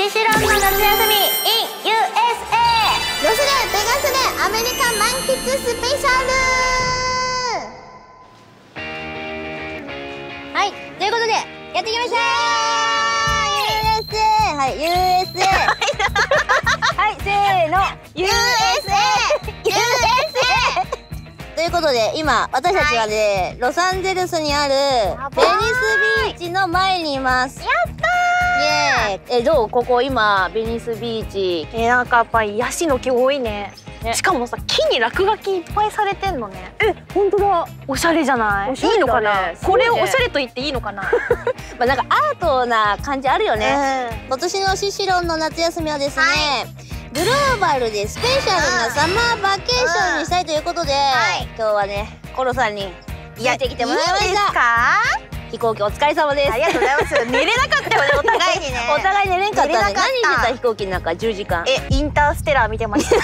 シシロンの夏休み in USA ロスでベガスでアメリカ満喫スペシャル。はいということでやっていきましょう USA はい USA はいせーの。USA USA ということで今私たちはね、ロサンゼルスにあるベニスビーチの前にいます。やったーイエーイえどう？ここ今ベニスビーチ。えー、なんかやっぱりヤシの木多いね。ね。しかもさ木に落書きいっぱいされてんのね。え本当だ。おしゃれじゃない？おしゃれだね。いいのかな、ね。これをおしゃれと言っていいのかな、まあなんかアートな感じあるよね、ね今年のシシロンの夏休みはですね、グローバルでスペシャルなサマーバケーションにしたいということで、今日はねコロさんについてきてもらいました。か？飛行機お疲れ様です。ありがとうございます。寝れなかったよねお互いにね。お互い寝れんかった。ね何してた。飛行機の中10時間。えインターステラー見てました？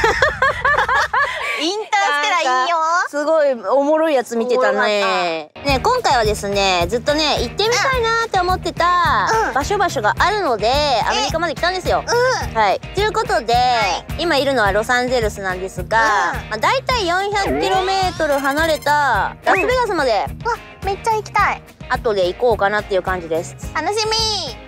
インターステラーいいよ。すごいおもろいやつ見てたね。ね今回はですねずっとね行ってみたいなって思ってたうん。場所場所があるのでアメリカまで来たんですよ。はい。ということで今いるのはロサンゼルスなんですがうん。まあ大体 400km 離れたラスベガスまで。わめっちゃ行きたい。後で行こうかなっていう感じです。楽しみ。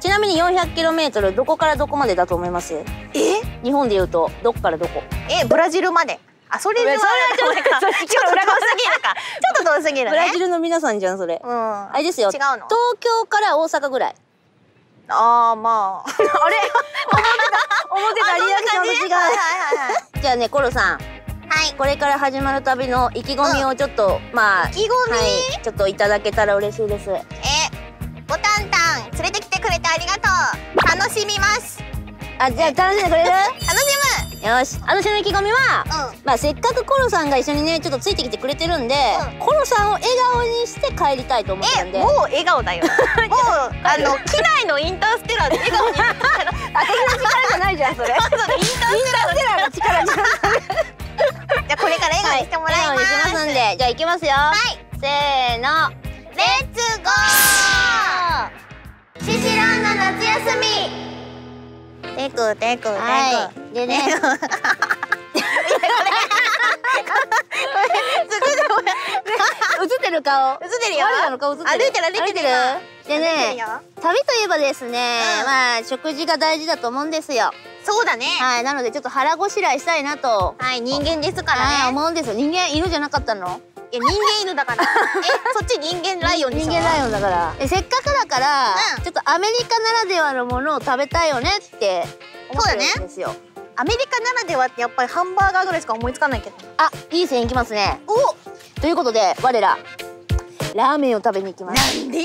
ちなみに 400km どこからどこまでだと思います？え？日本で言うとどこからどこ？えブラジルまで。あそれではちょっとちょっと遠すぎるか。ちょっと遠すぎるね。ブラジルの皆さんじゃんそれ。うん。あれですよ違うの？東京から大阪ぐらい。ああまあ。あれ？思ってた。リアクションと違い。じゃあねコロさんはい。これから始まる旅の意気込みをちょっと、まあ意気込み？はい。ちょっといただけたら嬉しいです。えボタンタン連れてきてくれてありがとう。楽しみます。あじゃあ楽しんでくれる？楽しよし。私の意気込みは、むうん。まあせっかくコロさんが一緒にねちょっとついてきてくれてるんで、うん。コロさんを笑顔にして帰りたいと思ってるんで。もう笑顔だよ。もうあの機内のインターステラーで笑顔になる私の力じゃないじゃんそれ。インターきますよ。はい。せーの。レッツゴー。シシロンの夏休み。テクテクテクはい。でね。映ってる顔。映ってるよ。ワルダの顔映ってる。歩いてる歩いてる。でね。旅といえばですね、うん。まあ食事が大事だと思うんですよ。そうだね。はい。なのでちょっと腹ごしらえしたいなと。はい。人間ですかはい。らね思うんですよ。人間犬じゃなかったのいや人間犬だから。えそっち人間ライオンでしょ？人間ライオンだから。えせっかくだから、うん。ちょっとアメリカならではのものを食べたいよねって思ってるんですよ、アメリカならではってやっぱりハンバーガーぐらいしか思いつかないけど。あいい線いきますね。お！ということで我らラーメンを食べに行きます。なんでや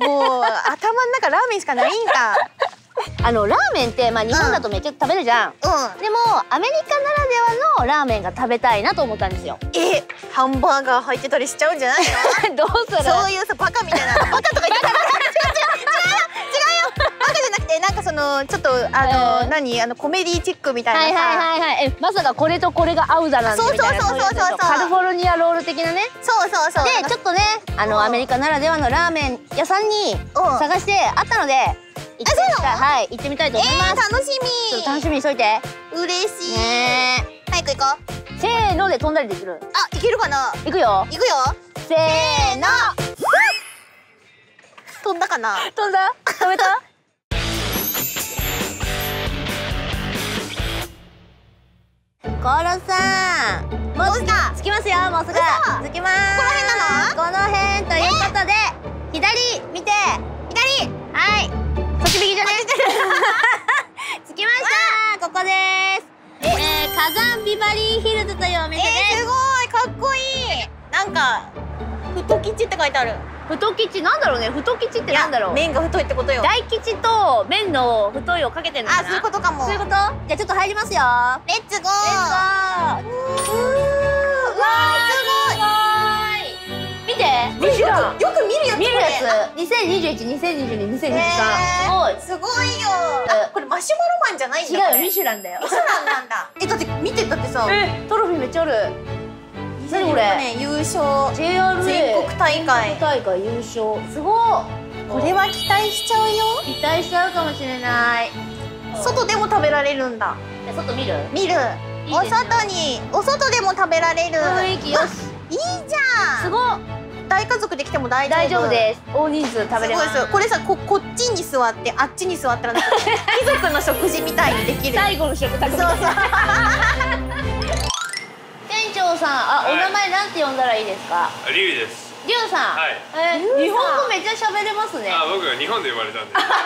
ねん。もう頭の中ラーメンしかないんかあのラーメンってまあ日本だとめっちゃ食べるじゃん、うん。でもアメリカならではのラーメンが食べたいなと思ったんですよ。えハンバーガー入ってたりしちゃうんじゃないの？どうする？そういうさバカみたいな。バカとか言ってた違う違う違う違うよ。バカじゃなくてなんかそのちょっとあの、えー何？あのコメディチックみたはいいなさ、はいはいはいえまさかこれとこれが合うだなんてみたいな。そうそうそうそうカリフォルニアロール的なね。そうそうそう。でちょっとねあのうん。アメリカならではのラーメン屋さんにうん。探してあったので行ってみたいはい行ってみたいと思います、楽しちょみ楽しみにしといて。嬉しい、ね早く行こう。えせーので飛んだりできる？あいけるかな？行くよ。行くよ。せーの。飛んだかな？飛んだ？飛べた？コロさん。もう着きますよ。もうすぐ着きます。この辺なの？この辺ということで左見て。左。はいそっち右じゃね着 きました。ここです。えー、火山ビバリーヒルズというお店です。すごい。かっこいい。なんか太吉って書いてある。太吉なんだろうね。太吉ってなんだろう。麺が太いってことよ。大吉と麺の太いをかけてるのかな。あそういうことかも。そういうこと？じゃあちょっと入りますよ。レレッツゴー。ッツゴー。うわーてミシュランよく見るやつ。見るやこつ2021、2022、2023へー。すごいれすごいよ。あこれマシュマロマンじゃないんだ違うミシュランだよ。ミシュランなんだ。えだって見てだってさえ。トロフィーめっちゃある。何これ？ね優勝。JRA 全国大会。大会優勝。すごいこれは期待しちゃうよ。期待しちゃうかもしれない。外でも食べられるんだ。外見る？見る。お外にお外でも食べられる。雰囲気よし。いいじゃん。すごい大家族で来ても大丈夫。大丈夫です。大人数食べれます。すごいですこれさここっちに座ってあっちに座ったらなんか貴族の食事みたいにできる。最後の食卓そうそう。店長さんあ、はい。お名前なんて呼んだらいいですか？リュウです。りゅうさん、はい。えー日本語めっちゃ喋れますね。あ、僕は日本で生まれたんで。なんだ。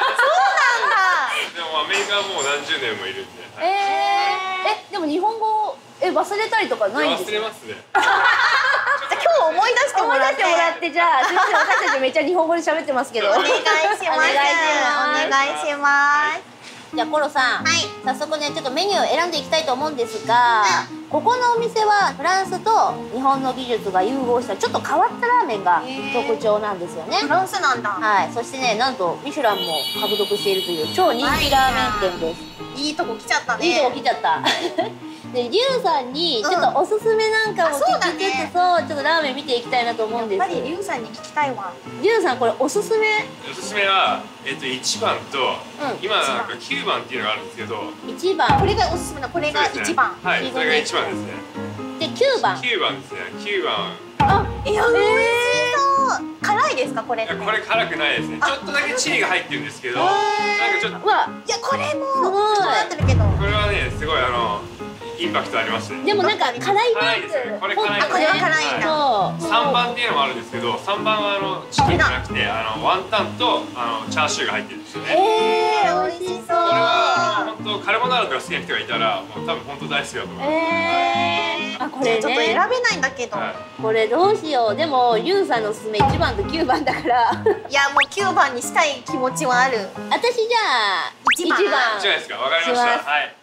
でもアメリカはもう何十年もいるんで。えー、えでも日本語え忘れたりとかないんですか？忘れますね。じゃあ今日思い出しても思い出らっしててもらってじゃあ私たちめっちゃ日本語で喋ってますけど。お願いします。お願いします。お願いします。じゃあコロさん、はい。早速ねちょっとメニューを選んでいきたいと思うんですが、ここのお店はフランスと日本の技術が融合したちょっと変わったラーメンが特徴なんですよね。フランスなんだ。はい。そしてねなんとミシュランも獲得しているという超人気ラーメン店です。い。いとこ来ちゃったね。いいとこ来ちゃった。で、リュウさんにちょっとおすすめなんかもあそうだ聞きつねつ、そう、ちょっとラーメン見ていきたいなと思うんです。やっぱりリュウさんに聞きたいわ。リュウさんこれおすすめ？おすすめはえっと一番と、ん。今なんか九番っていうのがあるんですけど。一番。これがおすすめなこれがそうですね。一番。はい、それが一番ですね。で九番。九番ですね。九番。あ、いや美味しそう辛いですかこれこれ辛くないですね。ちょっとだけチリが入ってるんですけど、なんかちょっとうわ、いやこれすもうなってるけどこれはねすごいあのインパクトありますね。でもなんか辛いベ辛いでこれ辛いあこれは辛いんだそう。三番っていうのもあるんですけど、三番はあのチキンじゃなくてあのワンタンとあのチャーシューが入ってるんですよね。えー、美味しそう。これは本当カルボナーラとか好きな人がいたらもう多分本当大好きだと思います。えー、あこれちょっと選べね。ないんだけど、はいこれどうしよう。でもリュウさんのおすすめ一番と九番だから。いやもう9番にしたい気持ちはある私じゃあ一番じゃないですか？わかりました。はい、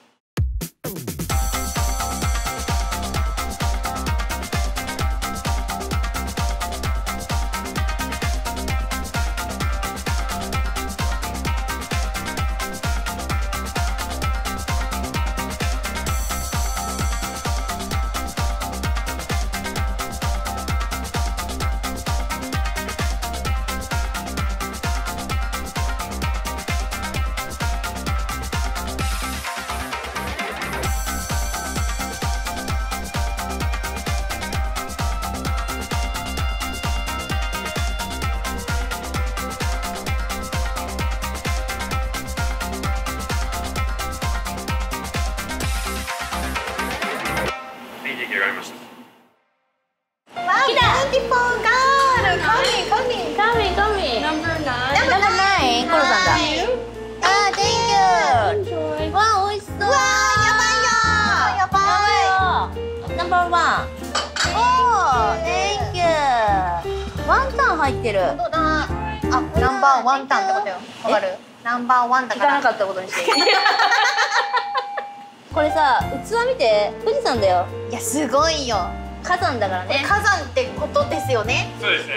ったことにして。これさ、器見て、富士山だよ。いやすごいよ火山だからね。火山ってことですよねそうですね。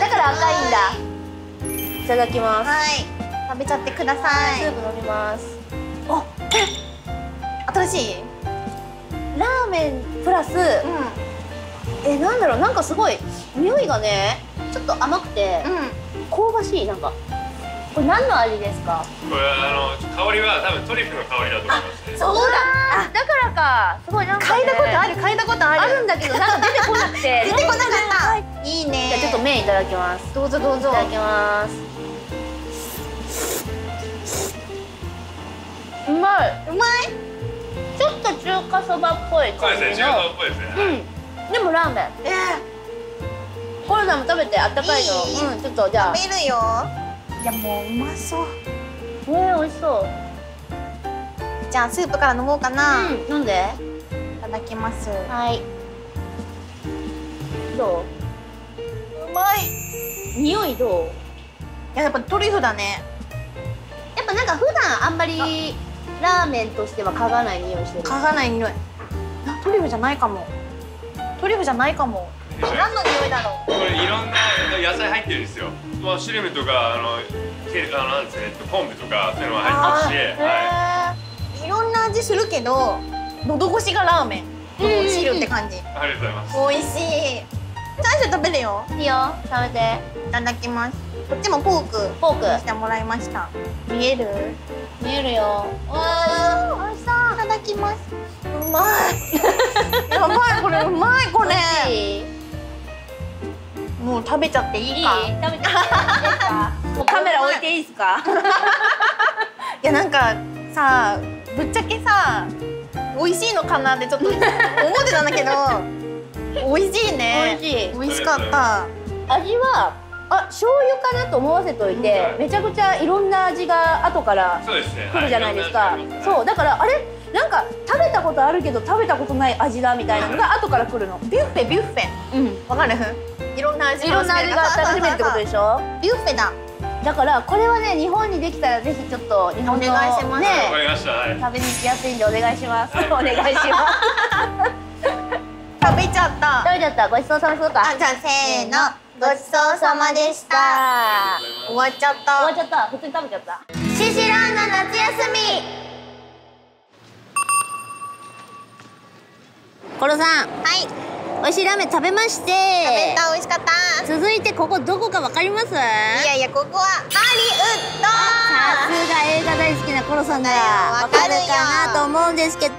だから赤いんだ。いただきます。はい食べちゃってくださいスープ飲みます。新しい？ラーメンプラス、うえ、なんだろう、なんかすごい匂いがね、ちょっと甘くて、んうん香ばしい、なんか。これ何の味ですか？これあの香りは多分トリュフの香りだと思いますね。そうだあ、だからか。すごいなんか、ね。嗅いだことある？嗅いだことあるあるんだけど、なんか出てこなくて。出てこなかったいいねじゃあちょっと麺いただきます。どうぞどうぞいただきます。うまい。うまい？ちょっと中華そばっぽいそう感じですね。中華の。っぽいですね。うん。でもラーメン。えコロナも食べてあったかいの。いいうん、ちょっとじゃあ。ー、見るよいやもううまそう。えー、美味しそう。じゃあスープから飲もうかな、いうん、飲んで。ただきます。はい。どう？まい。う匂いどう？いややっぱトリュフだね。やっぱなんか普段あんまりラーメンとしては嗅がない匂いしてる。嗅がない匂い。あトリュフじゃないかも。トリュフじゃないかも何の匂いだろう？これいろんな野菜入ってるんですよ。まあシュリムとかあのケあのなんですかね昆布とかそういうのが入ってますし、はへー。いろんな味するけど喉越しがラーメン。の汁って感じ、い。ありがとうございます。美味しい。最初食べるよ。いいよ、食べて。いただきます。こっちもポークポーク。してもらいました。見える？見えるよ。わー美味しそう。いただきます。うまい。やばいこれうまいこれ。いいもう食べちゃっていいか？いい。食べてみていいですか？もうカメラ置いていいですか？いやなんかさぶっちゃけさ美味しいのかなってちょっと 思ってたんだけど美味しいね。美味しい。美味しかった。味はあ醤油かなと思わせといて、めちゃくちゃいろんな味が後から来るじゃないですか、はいろんな味ありますそうだからあれなんか食べたことあるけど食べたことない味だみたいなのが後から来るの。ビュッフェビュッフェ。うん。わかる？いろんな味いろんな味が楽しめるってことでしょ？ビュッフェだ。だからこれはね日本にできたらぜひちょっと日本のお願いします。ね食べに行きやすいんでお願いします、は いお願いします。食べちゃった。食べちゃった。ごちそうさます。るかあじゃあせーの。ごちそうさまでした。あ終わっちゃっ終たわっちゃった。普通に食べちゃった。シシランの夏休みコロさん。はい。美味しいラーメン食べまして。食べた美味しかった。続いてここどこかわかります？いやいやここはハリウッド。さすが映画大好きなコロさんならわわかるかなと思うんですけど、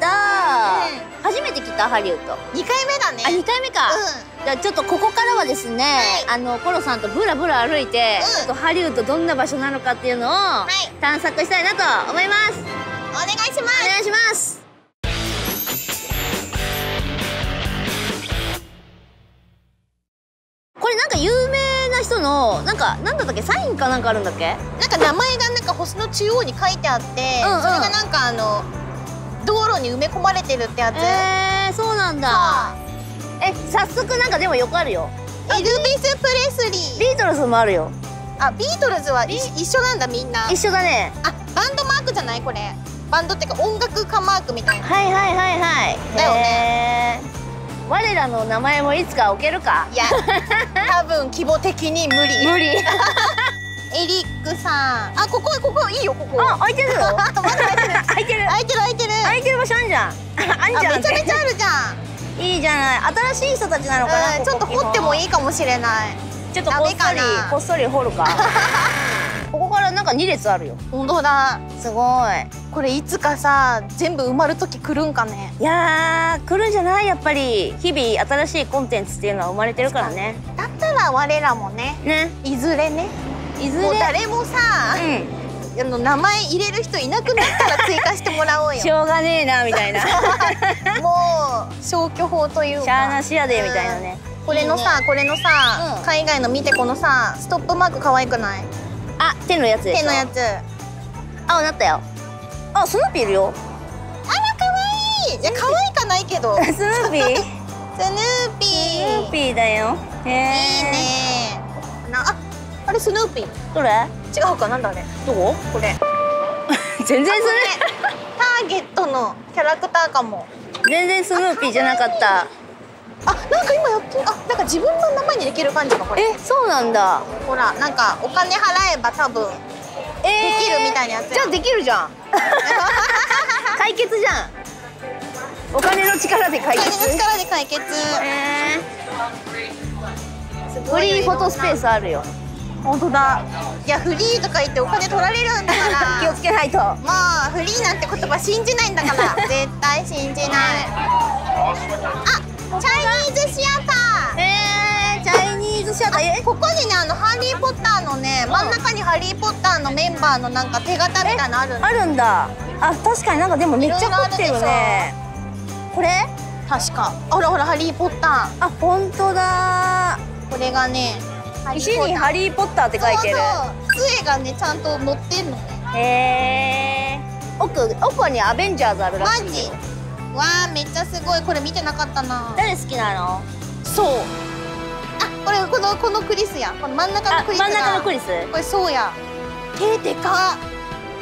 初めて来たハリウッド。あ二回目だね。2回目か、じゃあちょっとここからはですね、あのコロさんとブラブラ歩いて、うん。ちょっとハリウッドどんな場所なのかっていうのをい。探索したいなと思います。お願いします。お願いしますのなんかなんだったっけ？サインかなんかあるんだっけ？なんか名前がなんか星の中央に書いてあって、うんうん。それがなんかあの道路に埋め込まれてるってやつ、えー、そうなんだ。え早速なんかでもよくあるよ。エルビス・プレスリー。ビートルズもあるよ。あビートルズは一一緒なんだみんな。一緒だね。あバンドマークじゃないこれ。バンドっていうか音楽家マークみたいな。はいはいはいはい。だよね我らの名前もいつか置けるか？いや 多分規模的に無理。無理。エリックさん。あここここいいよここ。あ開いてるよ まだ開いてる。開いてる。開いてる開いてる。開いてる場所あんじゃん。あんじゃん。あめちゃめちゃあるじゃん。いいじゃない。新しい人たちなのかな、うんちょっと掘ってもいいいかもしれない。ちょっとこっそりこっそり掘るか。ここからなんか2列あるよ。本当だ。すごいこれいつかさ全部埋まる時来るんかね？いやー来るんじゃない。やっぱり日々新しいコンテンツっていうのは生まれてるからね。だったら我らもねね。いずれね。いずれ。もう誰もさ、うん。あの名前入れる人いなくなったら追加してもらおうよ。しょうがねえなみたいな。もう消去法というか。しゃーなしやでみたいなね。これのさこれのさ、うん。海外の見てこのさストップマーク可愛くない？あ手のやつでしょ。手のやつ。ああなったよあスヌーピーいるよ。ら可愛い。いや可愛いかないけど。スヌ スヌーピー。スーピー。ヌーピーだよ。へえいいね。なああれスヌーピー？どれ？違うかなんだあれ？どここれ。全然スターゲットのキャラクターかも。全然スヌーピーじゃなかった。あなんか今やってる。あなんか自分の名前にできる感じかこれ。えそうなんだ。ほらなんかお金払えば多分えーできるみたいなやつやじゃあできるじゃん。解決じゃん。お金の力で解お決金の力で解決。えー、フリーフォトスペースあるよ。本当だ。いやフリーとか言ってお金取られるんだから。気をつけないと。まあフリーなんて言葉信じないんだから。絶対信じない。あチャイニーズシアターえー、チャイニーズシャターえここにねあのハリー・ポッターのね真ん中にハリー・ポッターのメンバーのなんか手形みたいなのあるんだ。あるんだ。あ確かになんかでもめっちゃ凝ってるね。これ？確か。ほらほらハリー・ポッタあ本当だ。ーこれがね石に「ハリー・ポッター」って書いてる。そう杖がねちゃんと乗ってんのね。へえ奥奥にアベンジャーズあるらしいよ。マジ？わあめっちゃすごい。これ見てなかったな。誰好きなの？そう。あこれこのこのクリスや。この真ん中のあクリスが真ん中のクリス。これそうや。手でか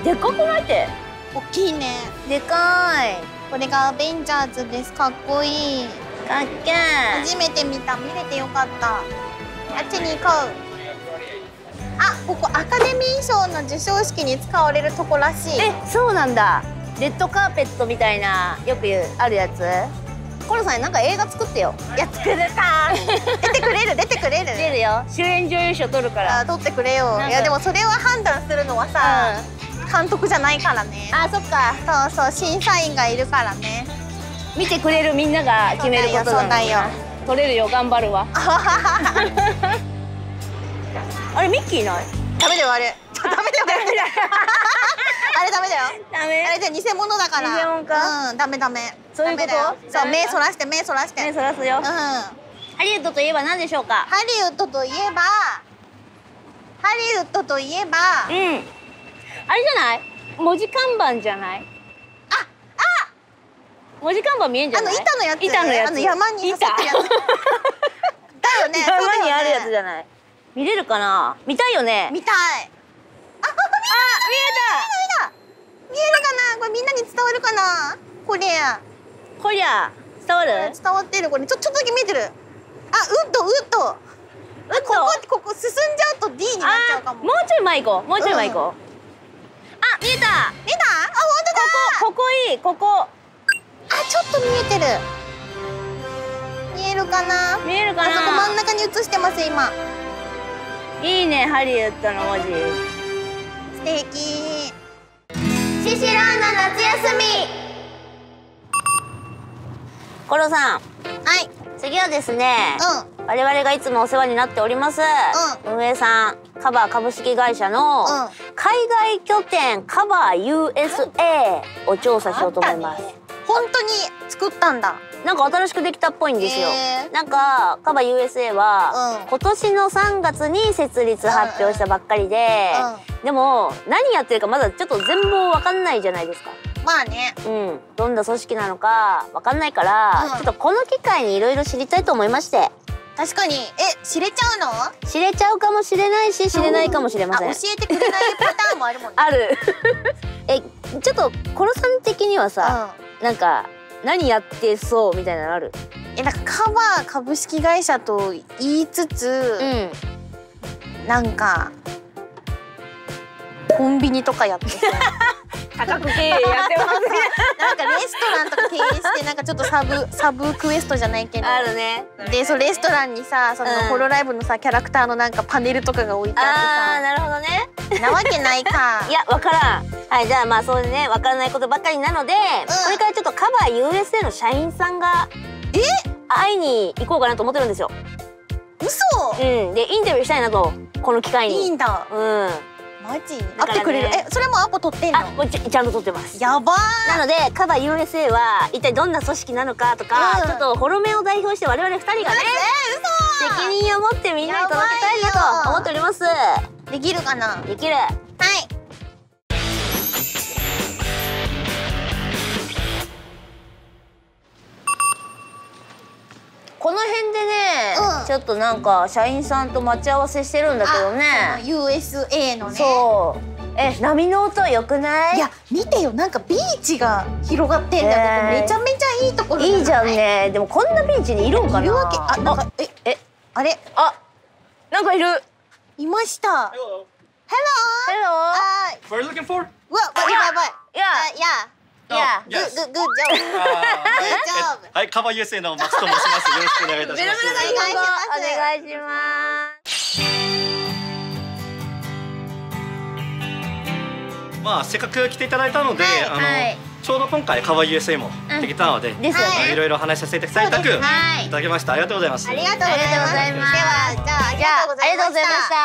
っ。でかくない？って大きいね。でかい。これがアベンジャーズです。かっこいい。かっけー。初めて見た。見れてよかった。あっちに行こう。あここアカデミー賞の授賞式に使われるとこらしい。えそうなんだ。レッドカーペットみたいなよく言うあるやつ？コロさんなんか映画作ってよ。いや作るか出てくれる出てくれる。出るよ。主演女優賞取るから。あ撮ってくれよ。いやでもそれは判断するのはさ、監督じゃないからね。あそっか。そうそう審査員がいるからね。見てくれるみんなが決めることだよな取れるよ頑張るわ。あ れミッキーい？ないダメだよ。ダメ。だよあれダメだよ。ダあれじゃ偽物だから。偽物か？うんダメダメ。そういうこと？そう目そらして目そらして。目そらすよ。うん。ハハリウッドといえば何でしょうか？リウッドといえばハリウッドといえばうん。あれじゃない？文字看板じゃない？ああ！文字看板見えんじあのゃない？板のやつ板のやつ。あの山に刺さってるやつ。だよね山にあるやつじゃない？見れるかな？見たいよね。見たい。ああ見えた。見えるかな？これみんなに伝わるかな？これこりゃ伝わる？伝わってるこれ。ちょちょっとだけ見えてる。あウッドウッド。うっとここここ進んじゃうと D になっちゃうかも。もうちょい前行こう。もうちょい前行こう、あ見えた。見た？あ本当だ。ここいい。ここ。あちょっと見えてる。見えるかな？見えるかあそこ真んな中に映してます今。いいねハリウッドの文字。素敵。シシランの夏休み。コロさん。はい。次はですね、う我々がいつもお世話になっております、運営さんカバー株式会社のうん。海外拠点カバー USA を調査しようと思います、本当に作ったんだ。なんか新しくできたっぽいんですよ、へー。なんかカバー USA は、うん。今年の3月に設立発表したばっかりで、でも何やってるかまだちょっと全貌わかんないじゃないですか。まあね。うん、どんな組織なのかわかんないから、うん。ちょっとこの機会にいろいろ知りたいと思いまして。確かに。え知れちゃうの？知れちゃうかもしれないし知れないかもしれません。あ教えてくれないパターンもあるもんね。ある。えちょっとコロさん的にはさ、なんか何やってそうみたいなのある？うん、えなんかカバー株式会社と言いつつ、ん。なんかコンビニとかやってそう多角経営やってますね。なんかレストランとか経営してなんかちょっとサブサブクエストじゃないけど。あるね。でそうレストランにさその、うん。ホロライブのさキャラクターのなんかパネルとかが置いてあーあなるほどね。ってさなわけないか。いやわからん。はいじゃあまあそうね。わからないことばっかりなので、これからちょっとカバー USA の社員さんがえ？会いに行こうかなと思ってるんですよ。嘘。うん。でインタビューしたいなと。この機会に。いいんだ。うんマジ？だからね。会ってくれる？えそれもアポ取ってんの？あもうちちゃんと撮ってます。やばー。なのでカバー USA は一体どんな組織なのかとか、うん。ちょっとホロメを代表して我々二人がねえ責任を持ってみんなに届けたいなと思っております。嘘できるかな？はできる。いこの辺でね、うん。ちょっとなんか社員さんと待ち合わせしてるんだけどね。USA のね。そう。え波の音良くない？いや見てよ。なんかビーチが広がってんだよ、ねえめちゃめちゃいいところいいじゃんね。ねでもこんなビーチにいるんかな？いるわけ。あなんかええあれ？あなんかいる。いました。Hello. Hello あ What are you looking for? うわやばいやばい。いやあいやいやグッ yes. グッグッジョブあグッジョブはい、カバー USA の松と申します。よろしくお願いいたします。お願いします。お願いしますまあ、せっかく来ていただいたので、あの、はい。ちょうど今回カバー USA もできたので、ですよね。いろいろ話させていただく、いはい。ただきました。ありがとうございます。ありがとうございます。ではじゃあありじゃあがとうございました。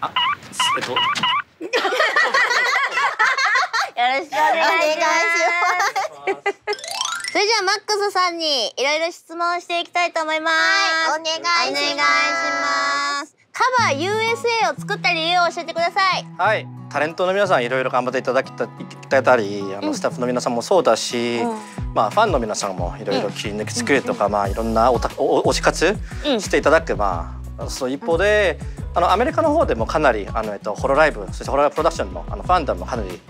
あ、えっと、よろしくお願いします。それじゃあマックスさんにいろいろ質問していきたいと思います。はいお願いします。カバー USA を作った理由を教えてください。はい、タレントの皆さんいろいろ頑張っていただきたいただいたり、あのスタッフの皆さんもそうだし、まあファンの皆さんもいろいろ切り抜き作りとか、まあいろんなおたお推し活うん。していただく、まあその一方で、あのアメリカの方でもかなりあのえっとホロライブ、そしてホロライブプロダクションのあのファンダムもかなり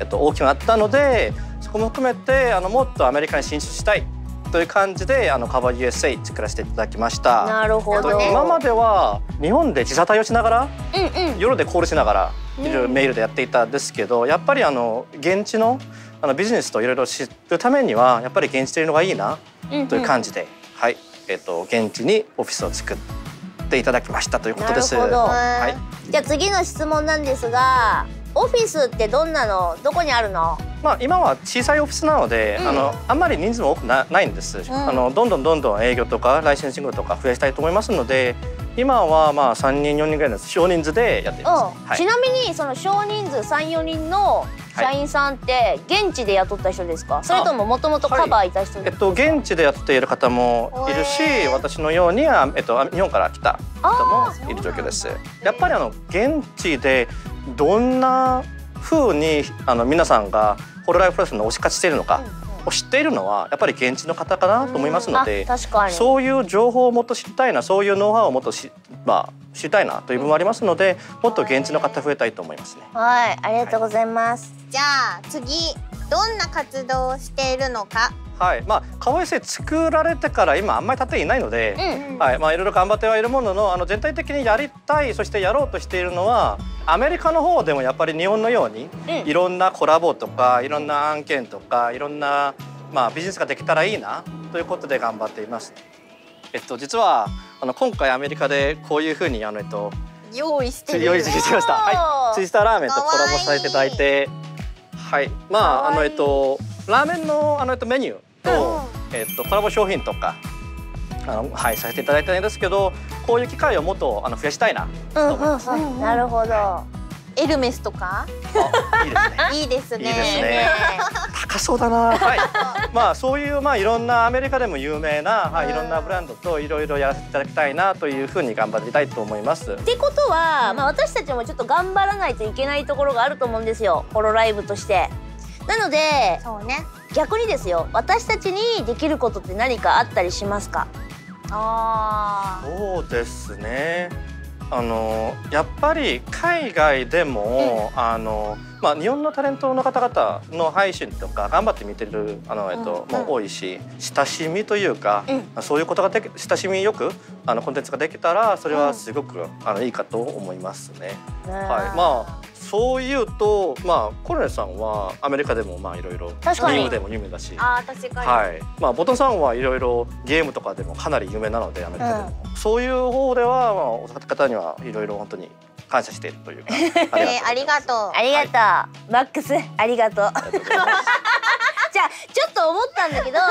えっと大きくなったので、そこも含めてあのもっとアメリカに進出したいという感じであのカバー USA 作らせていただきました。なるほどえっと今までは日本で時差対応しながらうんうん夜でコールしながらいろいろメールでやっていたんですけど、やっぱりあの現地のあのビジネスといろいろ知るためにはやっぱり現地でいるのがいいなという感じで、はい、えっ、と現地にオフィスを作っていただきましたということです。なるほどはい。じゃあ次の質問なんですがオフィスってどんなの？どこにあるの？まあ今は小さいオフィスなので、あのあんまり人数も多くなないんです。あのどんどんどんどん営業とかライセンシングとか増やしたいと思いますので、今はまあ三人四人ぐらいの少人数でやっています。うんはいち。なみにその少人数34人の社員さんって現地で雇った人ですか、それとももともとカバーいた人えっですか、と現地でやっている方もいるし、へー私のようにはえっと日本から来た人もいる状況です。やっぱりあの現地でどんな風にあの皆さんがホロライフプラスの推し勝ちしているのかを知っているのはやっぱり現地の方かなと思いますので、あ確かに。そういう情報をもっと知りたいな、そういうノウハウをもっとしまあ知りたいなという部分もありますので、もっと現地の方増えたいと思いますね。はいありがとうございます、じゃあ次。どんな活動をしているのかはい、まあ川合生作られてから今あんまり経っていないので。うんはい、まあいろいろ頑張ってはいるものの、あの全体的にやりたい、そしてやろうとしているのは。アメリカの方でもやっぱり日本のように、うんいろんなコラボとか、いろんな案件とか、いろんな。まあビジネスができたらいいなということで頑張っています。えっと実はあの今回アメリカでこういうふうにあのえっと用意してる用意してきました。はい、ツイスターラーメンとコラボさせていただいて。はい、まああのえっとラーメンのあのえっとメニューと、えっとコラボ商品とか。あのはいさせていただいたんですけどこういう機会をもっとあの増やしたいなうんうんうんなるほど。エルメスとか？あいいですね。いいですね。いいですね。高そうだな。はい。まあそういうまあいろんなアメリカでも有名な、はい、いろんなブランドといろいろやらせていただきたいなというふうに頑張りたいと思います。ってことは、まあ、私たちもちょっと頑張らないといけないところがあると思うんですよ。ホロライブとして。なのでそうね逆にですよ私たちにできることって何かあったりしますか？あそうですね。あのやっぱり海外でも、あのまあ日本のタレントの方々の配信とか頑張って見てるあのえっと、もう多いし親しみというか、そういうことができ親しみよくあのコンテンツができたらそれはすごく、あのいいかと思いますね。はい。まあそういうとまあコロネさんはアメリカでもまあいろいろ確かに。ゲームでも有名だし。あー確かに、はい、まあボトンさんはいろいろゲームとかでもかなり有名なのでアメリカでも、そういう方ではまあお方にはいろいろ本当に感謝しているというかえーありがとう。ありがとう、マックスありがとう。じゃあちょっと思ったんだけど、い。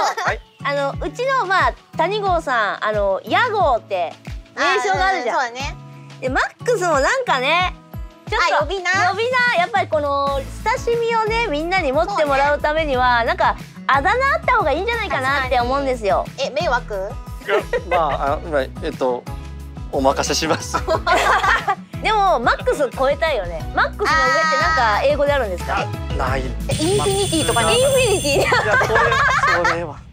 あのうちのまあ谷郷さんあの屋号って名称があるじゃん。ーうんそうだね。でマックスもなんかねちょっとあ呼び名呼び名やっぱりこの親しみをねみんなに持ってもらうためには、なんかあだ名あった方がいいんじゃないかなって思うんですよ。え迷惑？まああまあえっとお任せします。でもマックス超えたいよね。マックスの上ってなんか英語であるんですか？ない。インフィニティとかにインフィニティやそれそれは。え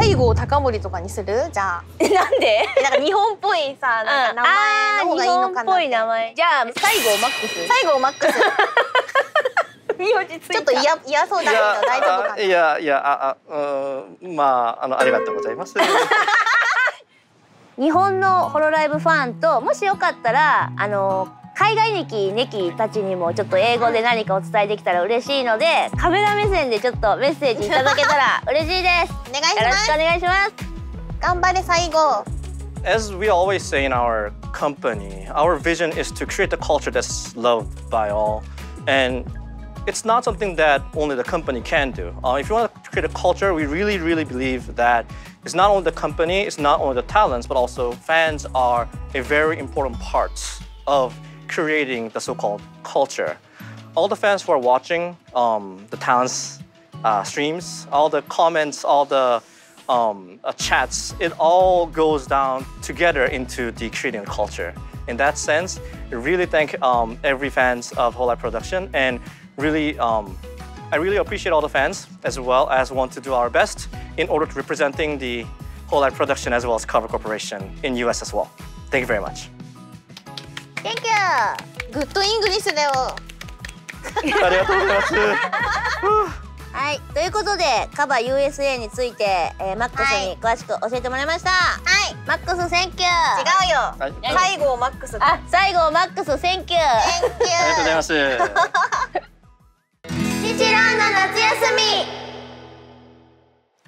西郷隆盛とかにする？じゃあ。えなんで？えなんか日本っぽいさなんか名前の方がいいのかな。あー日本っぽい名前。じゃあ西郷マックス。西郷マックス。ちょっと嫌嫌そうだけど大丈夫かな？いやいやああうんまああのありがとうございます。日本のホロライブファンともしよかったらあの海外ネキネキたちにもちょっと英語で何かお伝えできたら嬉しいのでカメラ目線でちょっとメッセージいただけたら嬉しいですお願いしますよろしくお願いします頑張れ西郷 As we always say in our company, our vision is to create a culture that's loved by all. And it's not something that only the company can do. Uh, if you want to create a culture, we really, really believe that it's not only the company, it's not only the talents, but also fans are a very important part of creating the so-called culture. All the fans who are watching um, the talents uh, streams, all the comments, all the um, uh, chats, it all goes down together into the creating culture. In that sense, I really thank um, every fans of Whole Life Production and really, um, I really appreciate all the fans as well as want to do our best in order to representing the hololive production as well as Cover Corporation in US as well. Thank you very much. Thank you. Good English だよ。ありがとうございます。はい。ということでカバ USA について、えーマックスに詳しく教えてもらいました、はい。マックス thank you 違うよ。はい。西郷マックス。だあ最後マックス thank you thankキュありがとうございます。ーシシランの夏休み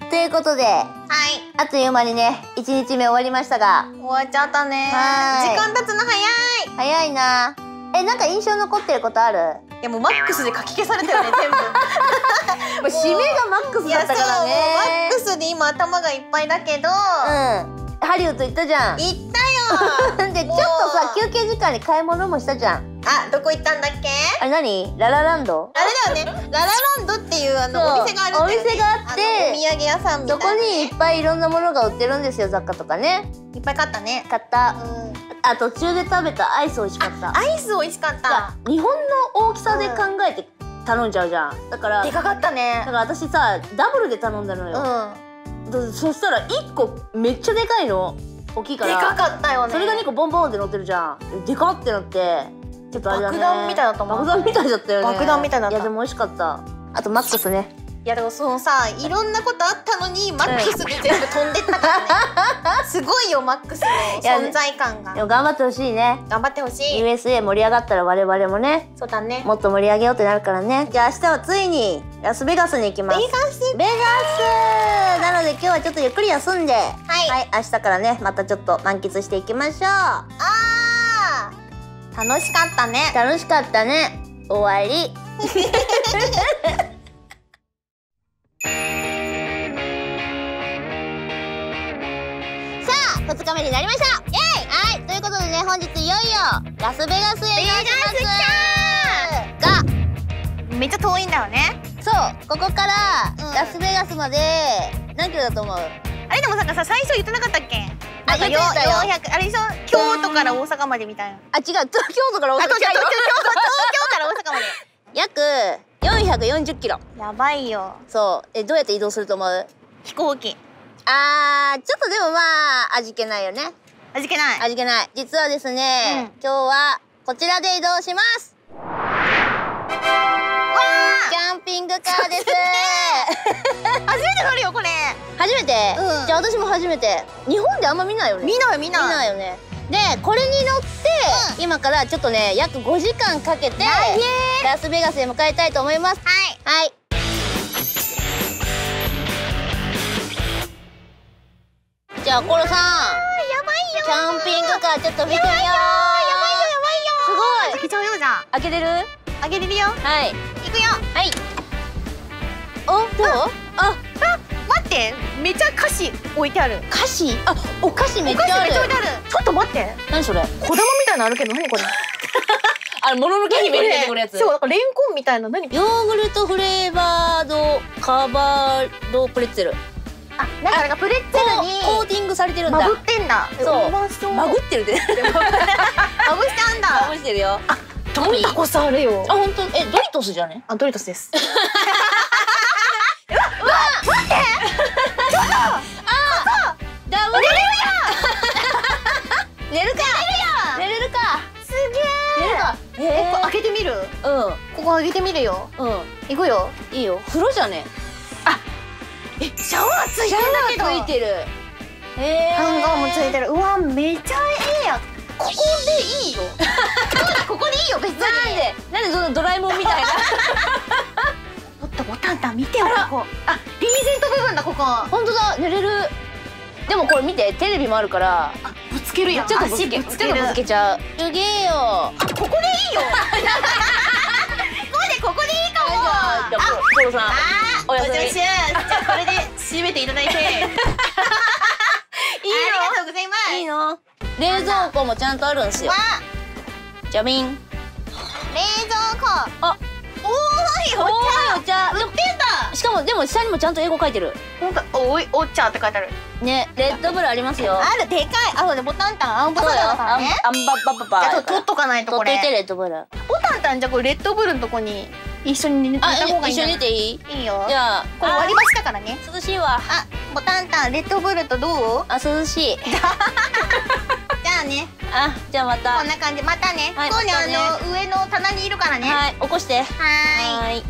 ということではい。あっという間にね1日目終わりましたが。終わっちゃったね。はい。時間経つの早い。早いな。えなんか印象残ってることある？いやもうマックスで書き消されたよね 全部。もう締めがマックスだったからそうもうマねックスで今頭がいっぱいだけど、うん。ハリウッド行ったじゃん。で行ったよ。ちょっとさ休憩時間に買い物もしたじゃんあどこ行ったんだっけ？あれ何？ララランド？あれだよね。ララランドっていうあのお店があるんだよね。お店があってお土産屋さんみたそこいな、ね、にいっぱいいろんなものが売ってるんですよ雑貨とかね。いっぱい買ったね。買った。うん。あ途中で食べたアイス美味しかった。アイス美味しかった。日本の大きさで考えて頼んじゃうじゃん。だからだでかかったね。から私さダブルで頼んだのよ、うん。だそしたら1個めっちゃでかいの。大きいから。でかかったよね。それが2個ボンボンって乗ってるじゃん。でかってなってちょっとあれだね。爆弾みたいだったもん爆弾みたいだったよね。爆弾みたいだった。いやでも美味しかった。あとマックスね。いやでもそのさいろんなことあったのにマックスで全部飛んでったからね。すごいよマックスの存在感が。でも頑張ってほしいね。頑張ってほしい。USA 盛り上がったら我々もね。そうだね。もっと盛り上げようってなるからね。じゃあ明日はついにラスベガスに行きます。ベガス。ベガス。なので今日はちょっとゆっくり休んで。はい。明日からねまたちょっと満喫していきましょあー楽しかったね。う楽しかったね。終わり。さあ2日目になりました。イエイ!はいということでね本日いよいよラスベガスへ移動します。がめっちゃ遠いんだよね。そうここからうん。ラスベガスまで。何キロだと思う？あれでもなんかさ最初言ってなかったっけ？あなんかよ言ってたよ。400あれでしょ？京都から大阪までみたいな。あ違う。東京都から大阪あ東京から大阪まで。約440キロ。やばいよ。そう。えどうやって移動すると思う？飛行機。あーちょっとでもまあ味気ないよね。味気ない。味気ない。実はですね、今日はこちらで移動しますキャンピングカーです。初めて乗るよこれ。初めて、うん。じゃあ私も初めて。日本であんま見ないよね。見ない見見ない。ないよね。でこれに乗って、今からちょっとね約5時間かけてラスベガスへ向かいたいと思います。はい。はい。じゃあコロさん。やばいよ。キャンピングカーちょっと見てみよう。やばいよやばいよすごい。開けちゃうよじゃあ。開けれる？開けれるよ。はい。行くよ。はい。お？どう？あ待って。めっちゃ菓子置いてある。菓子あお菓子めっちゃある。ちょっと待って。何それ？子供みたいなのあるけど何これ？あもののけ姫に出てくるやつ。そうなんかレンコンみたいな。何？ヨーグルトフレーバードカバードプレッツェル。あなんかなんかプレッツェルにコーティングされてるんだ。まぶってんだ。そう。うまそう。まぐってるで まぶしてあん まだぶしてるよ。あドリタコスあるよ。本当？えドリトスじゃね？あドリトスです。ダブル寝るか。寝れるか。すげ寝るか。ええここ開けてみる？うここ開けてみるよ。んうん。行くよ。いいよ。風呂じゃねえ。シャワーついてんだけど。ついてる。へー。ハンガーもついてる。うわめちゃええやんここでいいよ。ここでいいよ別に。なんで？なんでそのドラえもんみたいな。もっとボタンタン見てよここ。あリーゼント部分だここ。本当だ寝れる。でもこれ見てテレビもあるから。ぶつけるやん。ちょっとぶつけ足ぶつける。ちょっとぶつけちゃう。すげえよ。ここでいいよ。ここでここでいいかも。あじゃさん。おやすみ。じゃあこれで締めていただいて いいよありがとうございます。いいの？冷蔵庫もちゃんとあるんですよ。わじゃびん。冷蔵庫。あ。おーいおおーいお茶。茶売ってんだ。しかもでも下にもちゃんと英語書いてる。ほんとおいお茶って書いてある。ねレッドブルありますよ。あるでかい。あそうねボタンタン。アンバサダーだからアンねアンババババじゃ取っとかないとこれ。取っといてレッドブル。ボタンタンじゃあこれレッドブルのとこに一緒に寝たあ方がいい一緒に寝ていい？いいよ。じゃあこれ割り箸だからね。涼しいわ。あボタンタンレッドブルとどう？あ涼しい。じゃあね。あじゃあまた。こんな感じ。またね。はい今度またね。あの上の棚にいるからね。ははい起こして。はーい。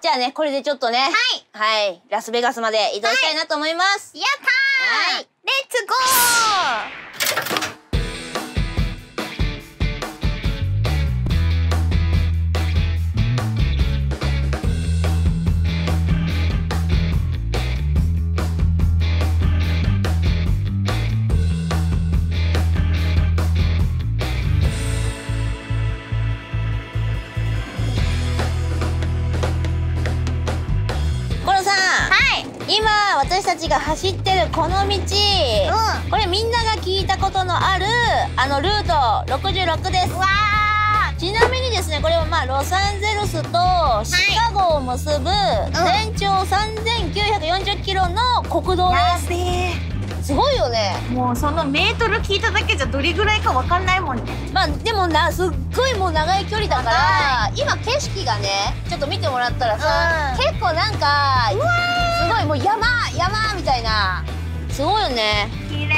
じゃあねこれでちょっとね。はい。はい。ラスベガスまで移動したいなと思います。やったー。はい。レッツゴー今私たちが走ってるこの道、これみんなが聞いたことのあるあのルート。66です。わちなみにですねこれはまあロサンゼルスとシカゴを結ぶ全長3940キロの国道です、すごいよね。もうそのメートル聞いただけじゃどれぐらいかわかんないもんね。まあでもなすっごいもう長い距離だから今景色がねちょっと見てもらったらさ、うん。結構なんかすごいもう山山みたいな。すごいよね。綺麗。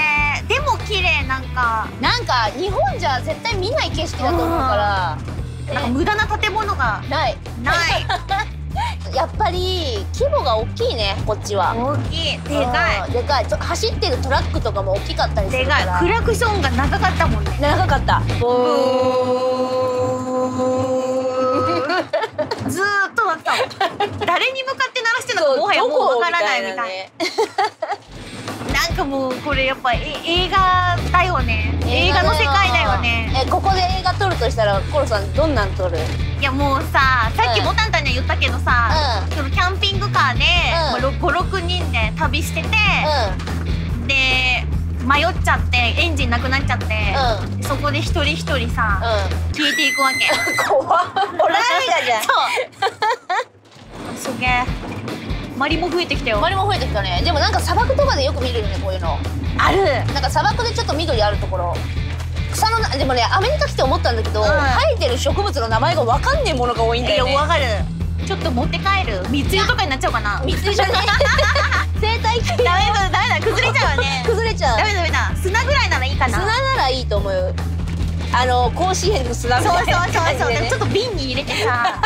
でも綺麗なんか。なんか日本じゃ絶対見ない景色だと思うから。なんか無駄な建物が。ない。ない。やっぱり規模が大きいねこっちは。大きい。でかうんでかい。と走ってるトラックとかも大きかったりいでするかからい。クラクションが長かったもんね。長かった。ずー。っとだ誰に向かって鳴らしてるのかもはやもうわからないみたい。なねなんかもうこれやっぱえ映画だよね。映画の世界だよね。えここで映画撮るとしたらコロさんどんなん撮る？いやもうささっきうん。ボタンタンには言ったけどさ、うん。そのキャンピングカーで、うん。まあ、56人で旅してて、うで迷っちゃってエンジンなくなっちゃって、ん。そこで一人一人さ、うん。消えていくわけ。怖っ。ホラー映画じゃん。そう。すげえ。マリも増えてきたよ。周りも増えてきたね。でもなんか砂漠とかでよく見るよねこういうの。ある。なんか砂漠でちょっと緑あるところ。草のなでもねアメリカ来て思ったんだけど、生えてる植物の名前がわかんねえものが多いんだいよね。やわかる。ちょっと持って帰る。密輸とかになっちゃうかな。水じゃね 生態系。ダメだダメいいと思う。あの甲子園の砂みそうそうたいなそうそう、感じでね。ちょっと瓶に入れてさ。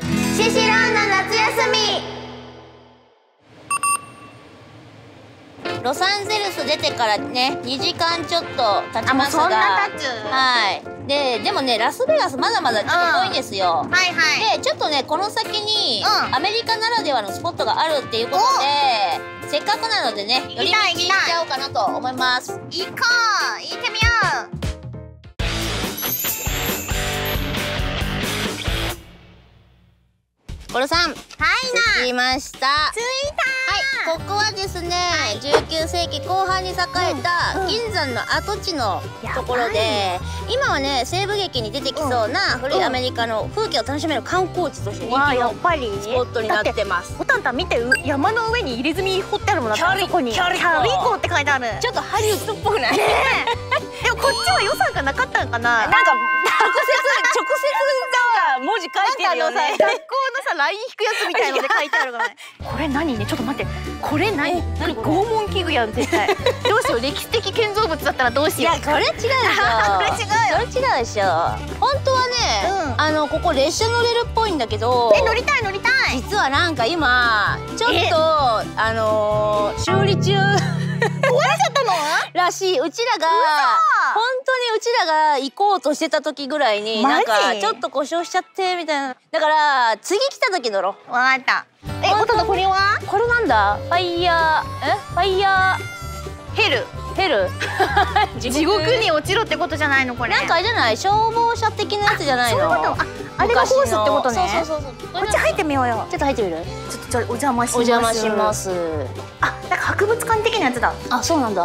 シシロンの夏休みロサンゼルス出てからね2時間ちょっと経ちますが。はい。ででもねラスベガスまだまだちょっと遠いんですよ、はいはい。でちょっとねこの先に、うん。アメリカならではのスポットがあるっていうことでせっかくなのでね寄り道行っちゃおうかなと思います。行こう。行ってみよコロさん。うはい着きました。着いはいここはですね、19世紀後半に栄えた銀山の跡地のところで、今はね西部劇に出てきそうな古いアメリカの風景を楽しめる観光地として人気のスポットになってます。ボタンタン見てう山の上に入れ墨掘ってあるもんだってキャリあそこに。キャリココって書いてある。ちょっとハリウッドっぽくない、でもこっちは予算がなかったんかな。なんか直接直接なんか文字書いてるよね。学校のさライン引くやつみたいので書いてあるからね。これ何ね？ちょっと待って。これ何？これ？拷問器具やん絶対。どうしよう？歴史的建造物だったらどうしよう？いやこれ違うでしょこれ違うよ。それ違うでしょ本当はね、あのここ列車乗れるっぽいんだけどえ乗りたい乗りたい。実はなんか今ちょっとあのー修理中ったの？らしい。うちらが本当にうちらが行こうとしてた時ぐらいになんかちょっと故障しちゃってみたいな。だから次来た時乗ろうわかった。えボタンタンこれは？これなんだ？ファイヤー。え？ファイヤヘル。ーヘル。地獄に落ちろってことじゃないのこれ。なんかあれじゃない？消防車的なやつじゃないの？そういうこと？ああれがホースってことね。そうそうそうそう。こっち入ってみようよ。ちょっと入ってみる？ちょっとじゃあお邪魔します。お邪魔します。あなんか博物館的なやつだ。あそうなんだ。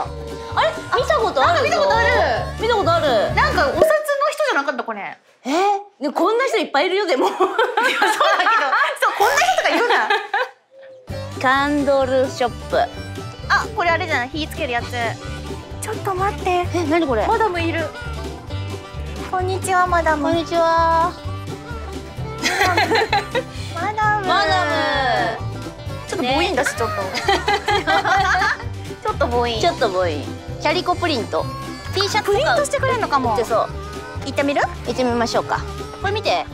あれ？見たことあるぞ。見たことある。見たことある。なんかお札の人じゃなかったこれ。え？ー、ねこんな人いっぱいいるよでも。そうだけど。そうこんな人とかいるな。カンドルショップ。あこれあれじゃない？火つけるやつちょっと待って。え何これ？マダムいる。こんにちはマダム。こんにちは。マダム。マダちょっと母音だしちょっと。ちょっと母音ムちょっとボイン。キャリコプリント。T シャツプリントしてくれるのかも。行ってみる？行ってみましょうか。これ見て。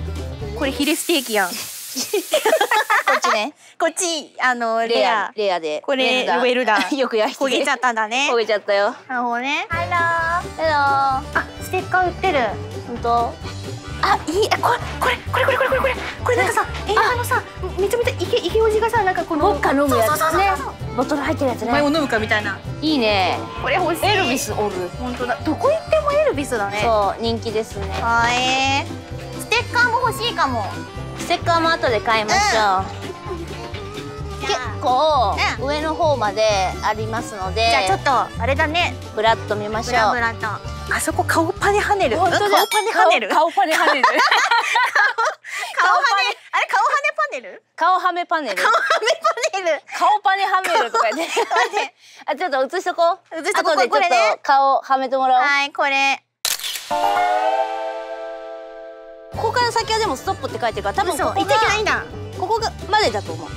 これヒレステーキやんこっちね。こっちあのレレアアレアで。これウェルダン よく焼いて焦げちゃったんだね。焦げちゃったよ。なるほどね。ハローヘローあステッカー売ってる。本当？あいいあこれこれこれこれこれこれこれ。これなんかさ映画のさめちゃめちゃ池池おじがさなんかこのウォッカ飲むやつそうそうそうそうねボトル入ってるやつね。お前を飲むかみたいな。いいね。これ欲しい。エルビスおる。本当だ。どこ行ってもエルビスだね。そう人気ですね。はえッカーも欲しいかも。ステッカーも後で買いましょう、結構上の方までありますので。じゃあちょっとあれだね。ブラッと見ましょう。ブラブラと。あそこ顔パネ跳ねる？顔パネ跳ねる？顔顔パネ跳ねる。跳ねあれ顔跳ねパネル顔はめパネル顔跳ねパネル顔パネはめるとか言ってあちょっと映しとこう。映しとこう。後でち顔はめてもらおう。はいこれここから先はでもストップって書いてるから多分嘘ここ行っちゃいけないがんだ。ここがまでだと思う。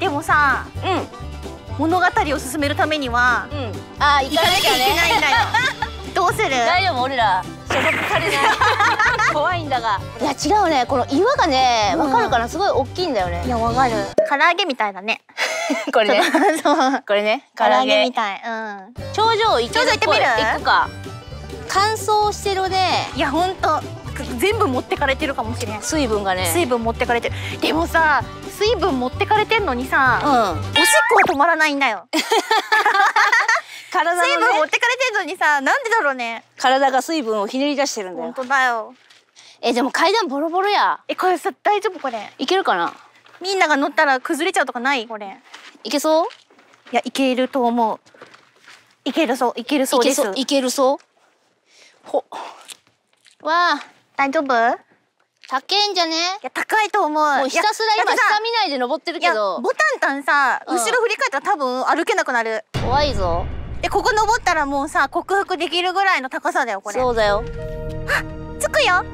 でもさう物語を進めるためにはんうん。あー行行かなきゃいけないんだよ。どうする？大丈夫俺ら。所属されない。怖いんだが。いや違うね。この岩がねわかるかな？すごい大きいんだよね。いやわかる。唐揚げみたいだね。これね。そう。これね。唐揚げみたい。うん。頂上頂上行ってみる？行くか。乾燥してるね。いやほんと全部持ってかれてるかもしれん。水分がね。水分持ってかれてる。でもさ水分持ってかれてんのにさ、うん。おしっこは止まらないんだよ。体の水分持ねってかれてんのにさなんでだろうね。体が水分をひねり出してるんだ本よ当だよ。えでも階段ボロボロや。えこれさ大丈夫？これ。いけるかな？みんなが乗ったら崩れちゃうとかない？これ。いけそう？いやいけると思う。いけるそういけるそうです。いけるそう。ほわあ大丈夫？い高えんじゃね？や高いと思う。もうひたすら今下見ないで登ってるけど。ボタンタンさうん。後ろ振り返ったら多分歩けなくなる。怖いぞ。でここ登ったらもうさ克服できるぐらいの高さだよこれ。そうだよ。つくよ。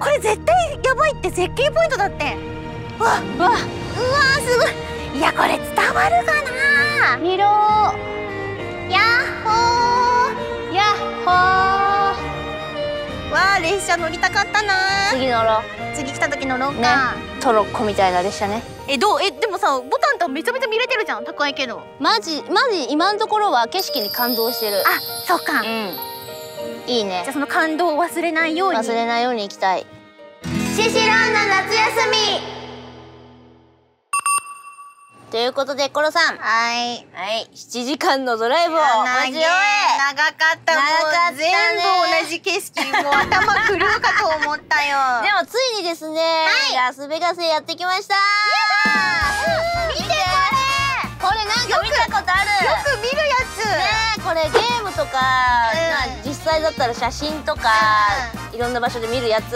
これ絶対やばいって絶景ポイントだって。うわうわ。うわすごい。いやこれ伝わるかな。見ろ。やっほー。やっほーわあ列車乗りたかったな。次乗ろ次来た時乗ろうねか、うトロッコみたいな列車ね。えどう？えでもさボタンタンめちゃめちゃ見れてるじゃん高いけどマジマジ今のところは景色に感動してる。あそうか、うん。じいいね。ゃあその感動を忘れないように。忘れないように行きたい。シシランの夏休みということでコロさん。はい。はい。7時間のドライブを長待ち終え。長かった。かったね。う全部同じ景色。もう頭狂うかと思ったよ。でもついにですね、ラスベガスへやってきました。見てこれこれなんか見たことある。よく見るやつ、ねえこれゲームとか、うん。まあ実際だったら写真とか、いろんな場所で見るやつ。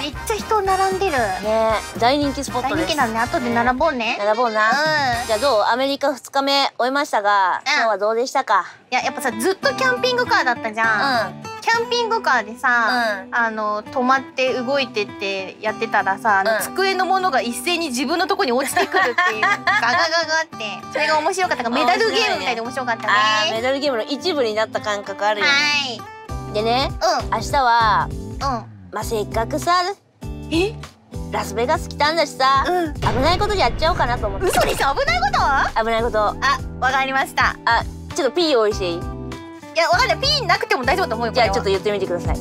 めっちゃ人並んでる。ねえ大人気スポッ大トです。人気だね後で並ぼうね。並ぼうな、うん。じゃあどう？アメリカ2日目終えましたが、うん。今日はどうでしたか？いややっぱさずっとキャンピングカーだったじうゃん、んキャンピングカーでさ、あの止まって動いてってやってたらさうん。机のものが一斉に自分のとこに落ちてくるっていう ガガガガって。それが面白かったか。らメダルゲームみたいで面白かったね。あーメダルゲームの一部になった感覚あるよ、はい。でねう明日はん。まあせっかくさえ？ラスベガス来たんだしさ、うん。危ないことやっちゃおうかなと思って。嘘でしょ？危ないこと？は危ないこと。あわかりました。あちょっとピー用意していい？いやわかんない。ピーなくても大丈夫だと思うよじゃあちょっこと言ってみてください。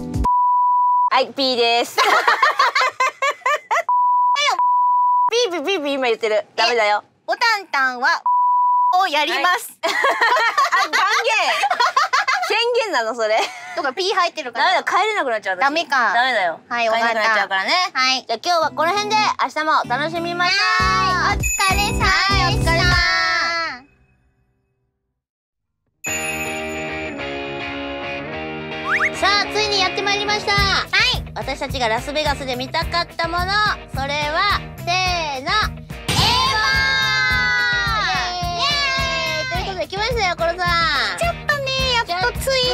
はいピーです。ピーピーピーピー今言ってる。ダメだよ。ぼたんたんはをやります、あ断言。宣言なのそれ。とかピー入ってるから。ダメだよ。帰れなくなっちゃう私。ダメか。ダメだよ。はい帰れなくなっちゃうわかからね。はい。じゃあ今日はこの辺で明日も楽しみましょう。お疲れさんでしたあついにやってまいりました。はい。私たちがラスベガスで見たかったものそれはせーの。エヴァイエーイ!ということで来ましたよコロさん。ちょっとねやっとつい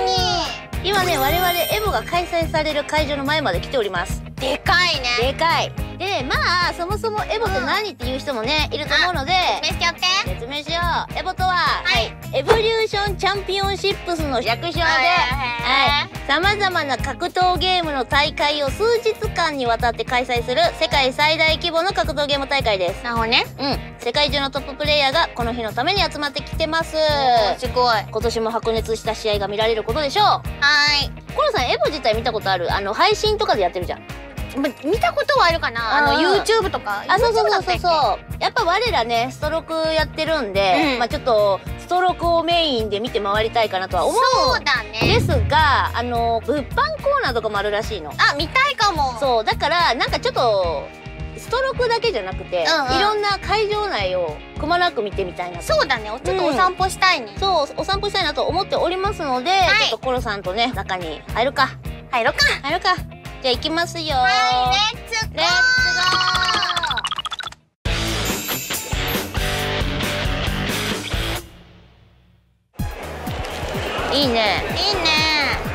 に。今ね我々エボが開催される会場の前まで来ております。でかいね。でかいでまあそもそもエボって何っていう人もねいると思うので召しちゃって説明しよう。エボとは、はい。エボリューションチャンピオンシップスの略称で、はい、さまざまな格闘ゲームの大会を数日間にわたって開催する世界最大規模の格闘ゲーム大会です。なるほどね。うん、世界中のトッププレイヤーがこの日のために集まってきてます。すごい。今年も白熱した試合が見られることでしょう。はい。コロさん、エボ自体見たことある？あの、配信とかでやってるじゃん。ま見たことはあるかな。あのうん YouTube とか。あ、そうそうそうそう。やっぱ我らね、ストロークやってるんで、うん。まあちょっと、ストロークをメインで見て回りたいかなとは思う。そうだでねすが、あの、物販コーナーとかもあるらしいの。あ見たいかも。そう、だから、なんかちょっと、スストロークだけじゃなくて、うんうん。いろんな会場内をくまなく見てみたいなと。そうだね。ちょっとお散歩したいね、そうお散歩したいなと思っておりますので、はい。ちょっとコロさんとね中に入るか。入ろうか。入るかじゃあ行きますよ。はいレッツゴー！レッいいね。いいね。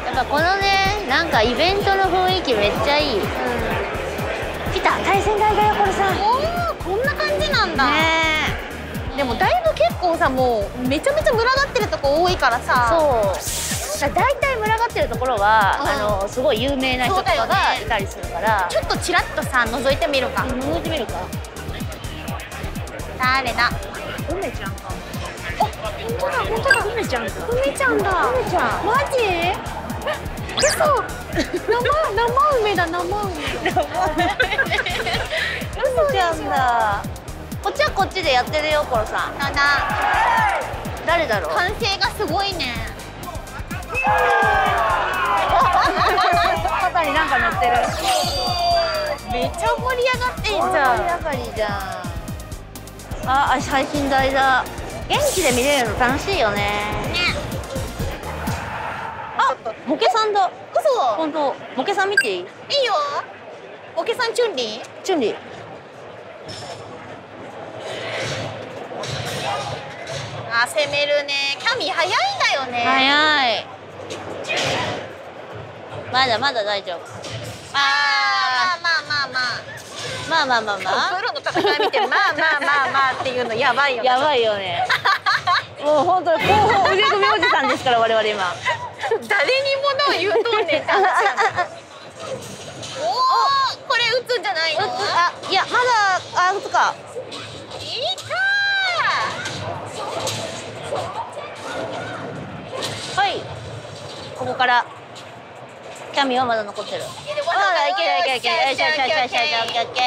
やっぱこのねなんかイベントの雰囲気めっちゃいい、来た対戦台だよコロさ。んおおこんな感じなんだ、ねでもだいぶ結構さもうめちゃめちゃ群がってるとこ多いからさ。そう。だ大体群がってるところは、うん。あのすごい有名な人とかがいたりするから。ちょっとちらっとさ覗いてみるか。覗いてみるか。誰だ？梅ちゃんか。本当だ本当だ。梅ちゃんか。梅ちゃんだ。梅ちゃん。マジ？嘘。生生梅だ生梅。梅。ちゃんだ。こっちはこっちでやってるよコロさん。ただ誰だろう？完成がすごいね肩になんか乗ってるめっちゃ盛り上がってんじ大ゃん盛り上がりじゃん。ああ配信台だ。元気で見れるの楽しいよね。ね。あモケさんだ嘘。本当。モケさん見ていい？いいよ。おけさんチュンリー？チュンリー。あ攻めるね。キャミ早いんだよね。早いまだまだ大丈夫。あーまあまあまあまあまあまあ。まあプロの戦い見てまあまあまあまあっていうのやばいよね。やばいよね。もう本当に広報腕組みおじさんですから我々今。誰に物を言うとんねんって話やなおおこれ打つんじゃないの？あいやまだあ打つか。いったはいここから。キャミはまだ残ってる。ーいやでもまだいけるいけるいける。よしよしよしよしよしオッケ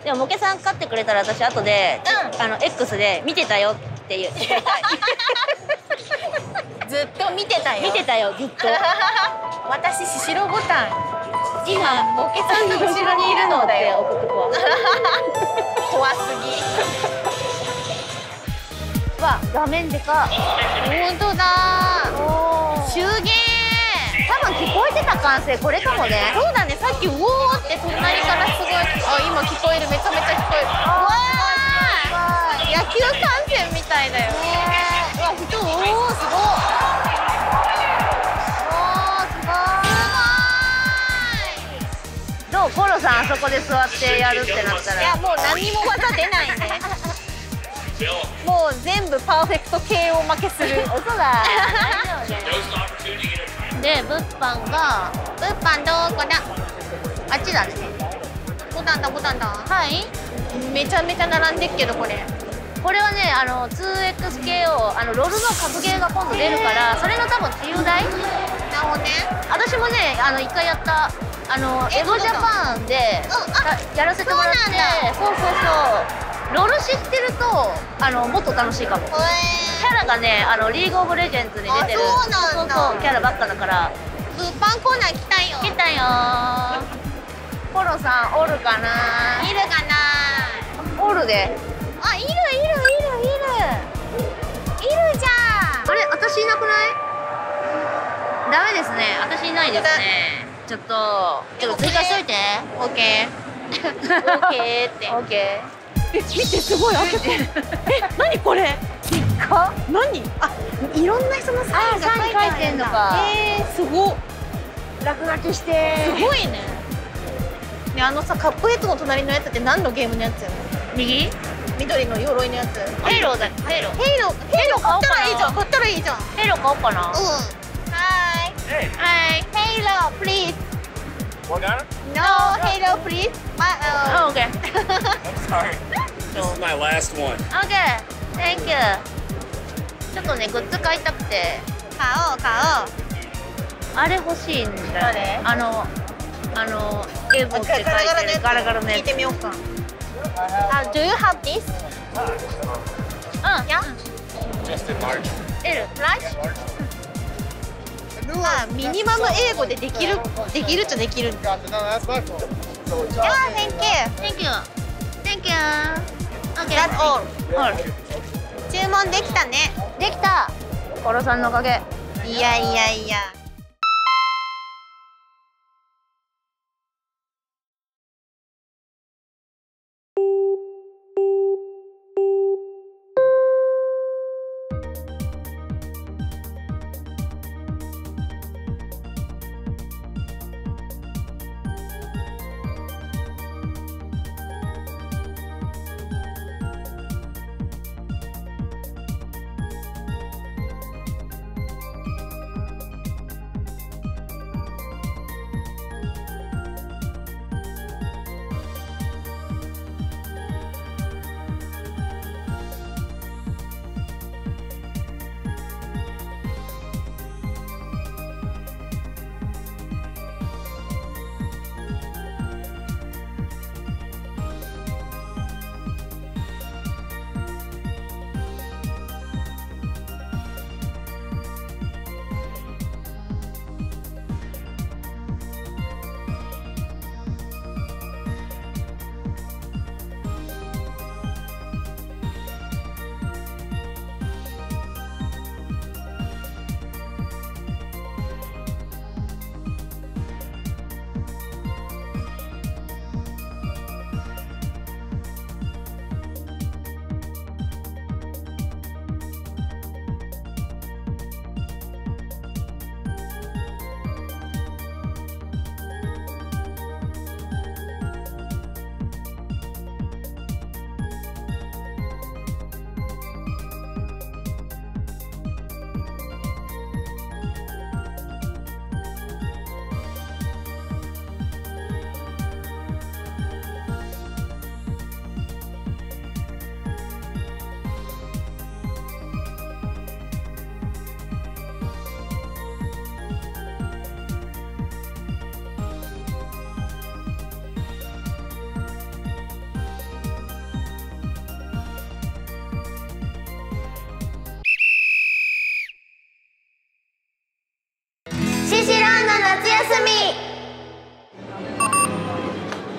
ー。でもモケさん勝ってくれたら私後で、うあの X で見てたよっていう言いたい。ずっと見てたよ。見てたよずっと。私シシロボタン。今ボケさんの後ろにいるのだよ。怖すぎ。わ画面でか。本当だ集芸多分聞こえてた歓声これかもね。そうだねさっきウォーって隣からすごいあ今聞こえる。めちゃめちゃ聞こえる。うわー。野球観戦みたいだよ。うわ人おおすごいどうコロさんあそこで座ってやるってなったいやらもう何も技出ないねもう全部パーフェクト KO 負けする。嘘だで物販が物販どこだ。あっちだね。ボタンだボタンだ。はい。めちゃめちゃ並んでっけどこれ。これはねあの 2XKO あのロールの格ゲーが今度出るからそれの多分自由台？なるほどね。私もねあの一回やったあのエゴジャパンでややらせてもらってそうそうそうロール知ってるとあのもっと楽しいかも。キへャラがねあのリーグオブレジェンズに出てる。あそうなんだ。そうキャラばっかだから。ー物販コーナー行きたいよ。来たよー。コロさんおるかな？いるかな？おるで。あいるいるいるいる。いるじゃん。あれ私いなくない？ダメですね。私いないですね。ちょっとちょっと追加しといて。オッケー。オッケー。って。オッケえ見てすごい開けてるえ何これ？でっか何？あいろんな人のサインが書いてんのか。えー、すご落書きして。すごいね。ねあのさカップヘッドの隣のやつって何のゲームのやつよ右？緑の鎧のやつ。ヘイローだヘイロー。ヘイロヘイロ買ったらいいじゃん。買買ったらいいじゃん。うんヘイロー買おうかな。はい。はい。 Halo please what got it? no Halo please. まあオッケー I'm sorry. This is my last one. オッケー Thank you. ちょっとねグッズ買いたくて。買おう買おう。あれ欲しいんだよ。ねあのあのエボって書いてるガラガラの聞いやつてみようかあ Do you have this? うんや Just in large. L Right? まあミニマム英語でできるできるっちゃできるんだ。No, that's my fault. いや Thank you. Thank you. You That's all. 注文できたね。できた。コロさんのおかげ。いやいやいや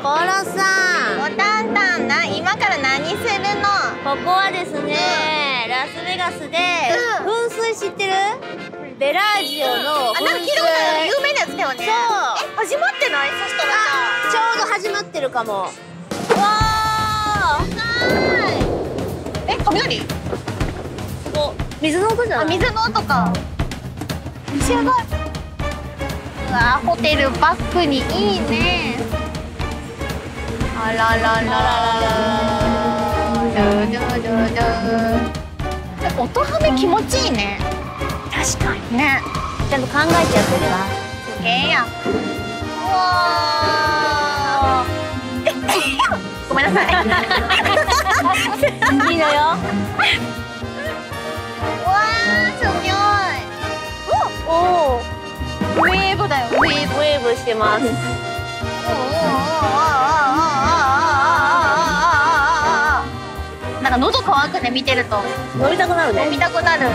コロさん。おたんたんな今から何するの？ここはですね、ラスベガスで、噴水知ってる？ベラージオのあ噴水なんか聞いたこ有名なやつだよね。そう。え始まってない？そしたらじゃあちょうど始まってるかも。わーえ雷？お水の音じゃない？あ水の音か。召し上がるうわホテルバックにいいね。あららららルルルルえ音ハメ気持ちいいね。確かに。ね。ちゃんと考えてやってるわ。すげえやん。うわー。ごめんなさいいいのよ。うわーすごい。おおウェーブだよウェーブ。ウェーブしてます。なんか喉乾くね見てると。乗りたくなるね。飲みたくなる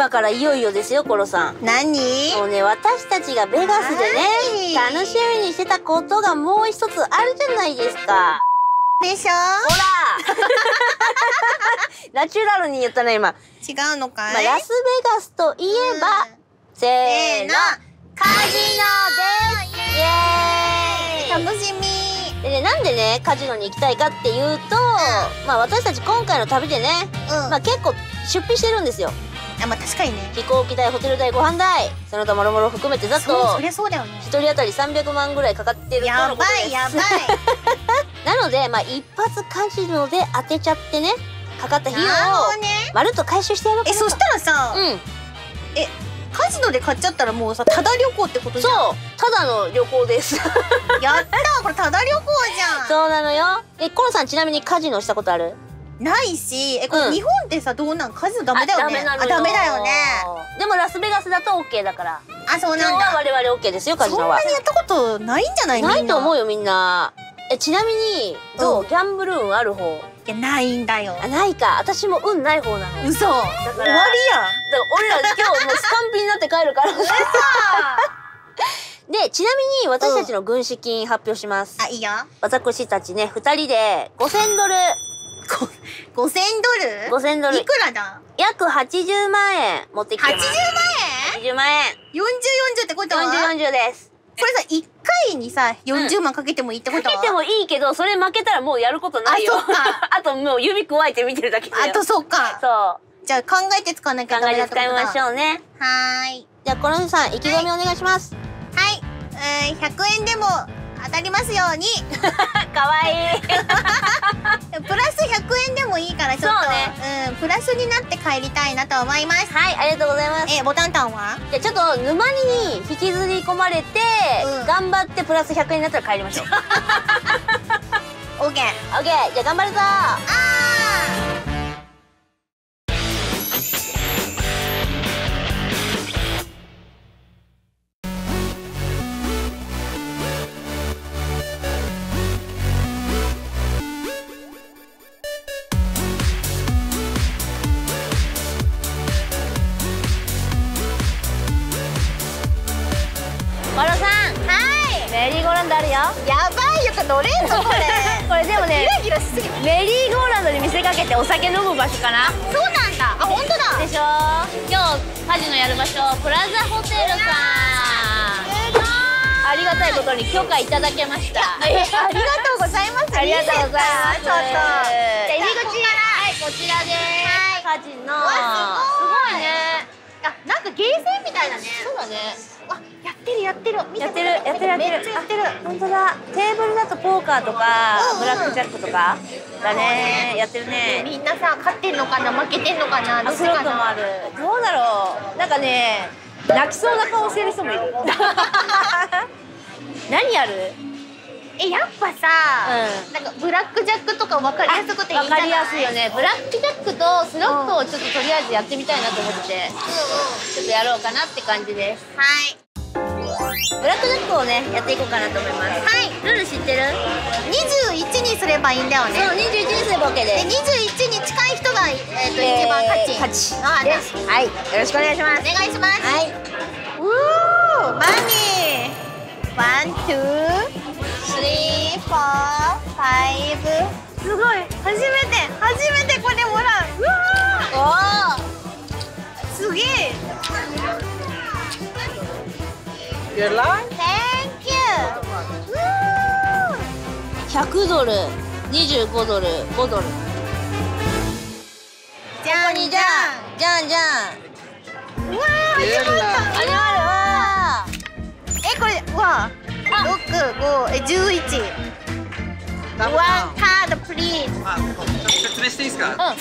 今からいよいよですよコロさん。何？もうね私たちがベガスでねはい。楽しみにしてたことがもう一つあるじゃないですか。でしょ？ほら！ナチュラルに言ったね今、違うのかい、まあ、ラスベガスといえば、せーの。カジノです！イエーイ！楽しみ。でねなんでねカジノに行きたいかっていうと、まあ私たち今回の旅でね、うん。まあ結構出費してるんですよあまあ確かにね。飛行機代ホテル代ご飯代。その他もろもろ含めてざっと。そりゃそうだよね。一人当たり300万ぐらいかかってるとやのことです。ばいやばい。なのでまあ一発カジノで当てちゃってねかかった費用をまるっと回収してやろうかなと。えそしたらさ、うん。カジノで買っちゃったらもうさただ旅行ってことじゃん。そうただの旅行です。やったーこれただ旅行じゃん。そうなのよ。えコロさんちなみにカジノしたことある？ないしえこれうん。日本ってさどうなん？カジノダメだよね。あダメだよね。でもラスベガスだと OK だから。ああそうなんだ。我々 OK ですよカジノは。そんなにやったことないんじゃない？な。いと思うよよみんな。えちなみにどう、うん。ギャンブル運ある方？いやないんだよ。あないか。私も運ない方なの。だ嘘終わりやん。から俺ら今日もうスタンピになって帰るから。でちなみに私たちの軍資金発表します、あいいよ。私たちね2人で5000ドル 五千ドル？5000ドル。いくらだ？約80万円持ってきて80ます。万円？80万円。四十四十ってことは？4040です。これさ一回にさ四十万かけてもいいってことは？かけてもいいけどそれ負けたらもうやることないよ。あそっか。あともう指くわえて見てるだけだよ。あとそうか。そう。じゃあ考えて使わなきゃ考えてダメだってことだ使いましょうね。はーい。じゃあこの人さん意気込みお願いします。はい、えー、100円でも当たりますように。かわい。い プラス100円でもいいからちょっとそうね。うん、プラスになって帰りたいなと思います。はいありがとうございます。えー、ボタンタンは？じゃあちょっと沼に引きずり込まれて、うん。頑張ってプラス100円になったら帰りましょう。OK オッケーじゃあ頑張るぞ。あマドに見せかけてお酒飲む場所かな？そうなんだ。あ本当だ。でしょ？今日カジノやる場所プラザホテルさん。ありがたいことに許可いただけました。えありがとうございます。ありがとうございます。ちょっと。じゃあ入り口はい、こちらです。カジノ。わすごい。すごいね。あなんかゲーセンみたいだね。そうだね。ってるやってるやってる、やってる、やってる。本当だ。テーブルだとポーカーとかうん、うんブラックジャックとか？だね。やってるね。みんなさ勝ってんのかな負けてんのかなどあ、っちかなトもある。どうだろう。なんかね、泣きそうな顔してる人もいる。何やる？えやっぱさ、うんなんかブラックジャックとか分かりやすくていいんじゃない？わかりやすいよね。ブラックジャックとスロットをちょっととりあえずやってみたいなと思ってて、ちょっとやろうかなって感じです。はいブラックジャックをねやっていこうかなと思います。はい。ルール知ってる？21にすればいいんだよそうね21にすれば OK でです。21に近い人が、えーと一番勝ち、勝ち。あです。はい、よろしくお願いします。お願いします、はい。うー money one、two、three、four、five すごい。初めて。初めてこれもらう。うわおー。すげえ Your line? Thank you. うーお、100ドル、25ドル、5ドル。じゃんじゃん。じゃんじゃん。うわー始まったあれあえこれうわ六五え十一。ワンカードプリーズあ、ちょっと説明していいですか？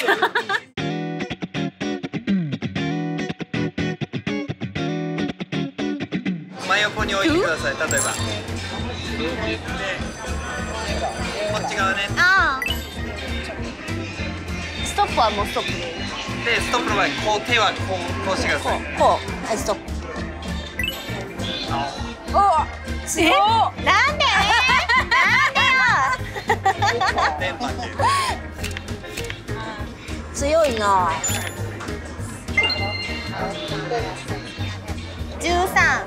真横に置いてください。例えば。で、こっち側ね。あストップはもうストップ。で、ストップの場合、こう手はこうこうしてください。こう、はい、ストップ。お、すごなんで？電波っていう。強いな。十三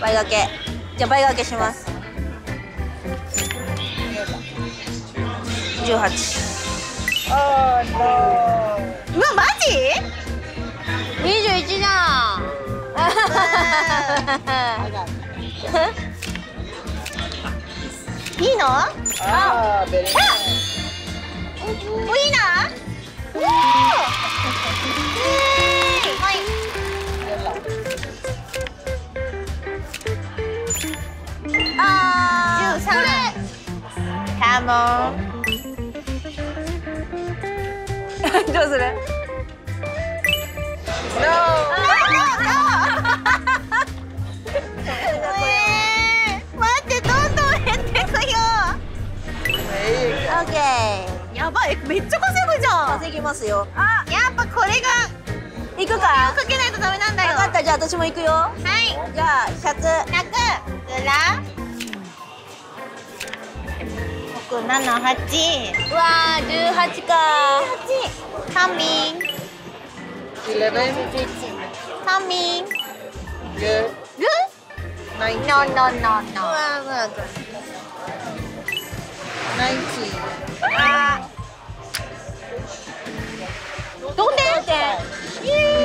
倍掛け。じゃあ倍掛けします。十八。うわマジ？二十一じゃん。いいの？あいいなおお カモンー。どうする？えー待ってどんどん減ってくよ。オッケー。やばいめっちゃ稼ぐじゃん。まずいきますよ。あやっぱこれが行くか？かけないとダメなんだよ。分かったじゃあ私も行くよ。はい。じゃあ100 100裏六七八。うわー18か。カミンカミンルル No no no うわ no ー。まあどんで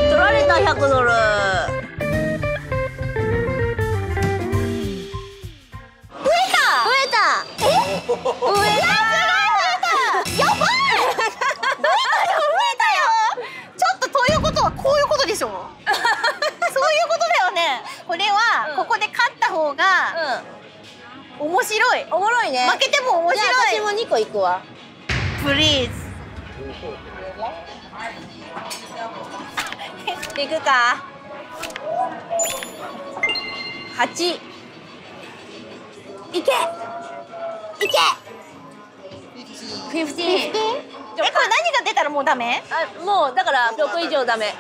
取られた100ドルやばい増えたよ増えたよちょっとということはこういうことでしょそういうことだよねこれはここで勝った方がうん面白いおもろいね負けても面白い私も2個行くわプリー。ズ行くか8いけいけ。15えこれ何が出たらもうダメ？あもうだから6以上ダメ。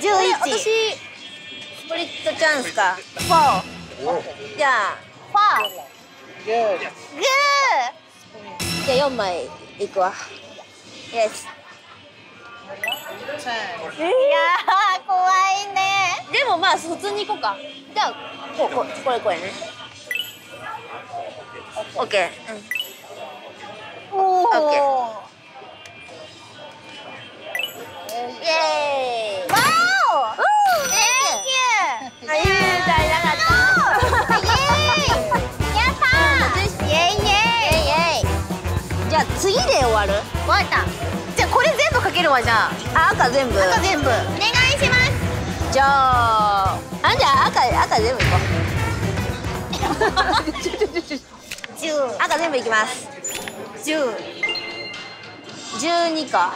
十一私スプリットチャンスか。フォー。じゃあファーグー。じゃあ4枚いくわ。イエスいやー怖いね。でもまあ普通に行こうか。じゃあこうこうこれこれね。オッケーうん。おおオッケー。イエーイ次で終わる？わかったじゃあこれ全部かけるわじゃああ、赤全部。赤全部お願いしますじゃあ、あじゃあ赤赤全部いこ十 う。赤全部いきます。十十二か。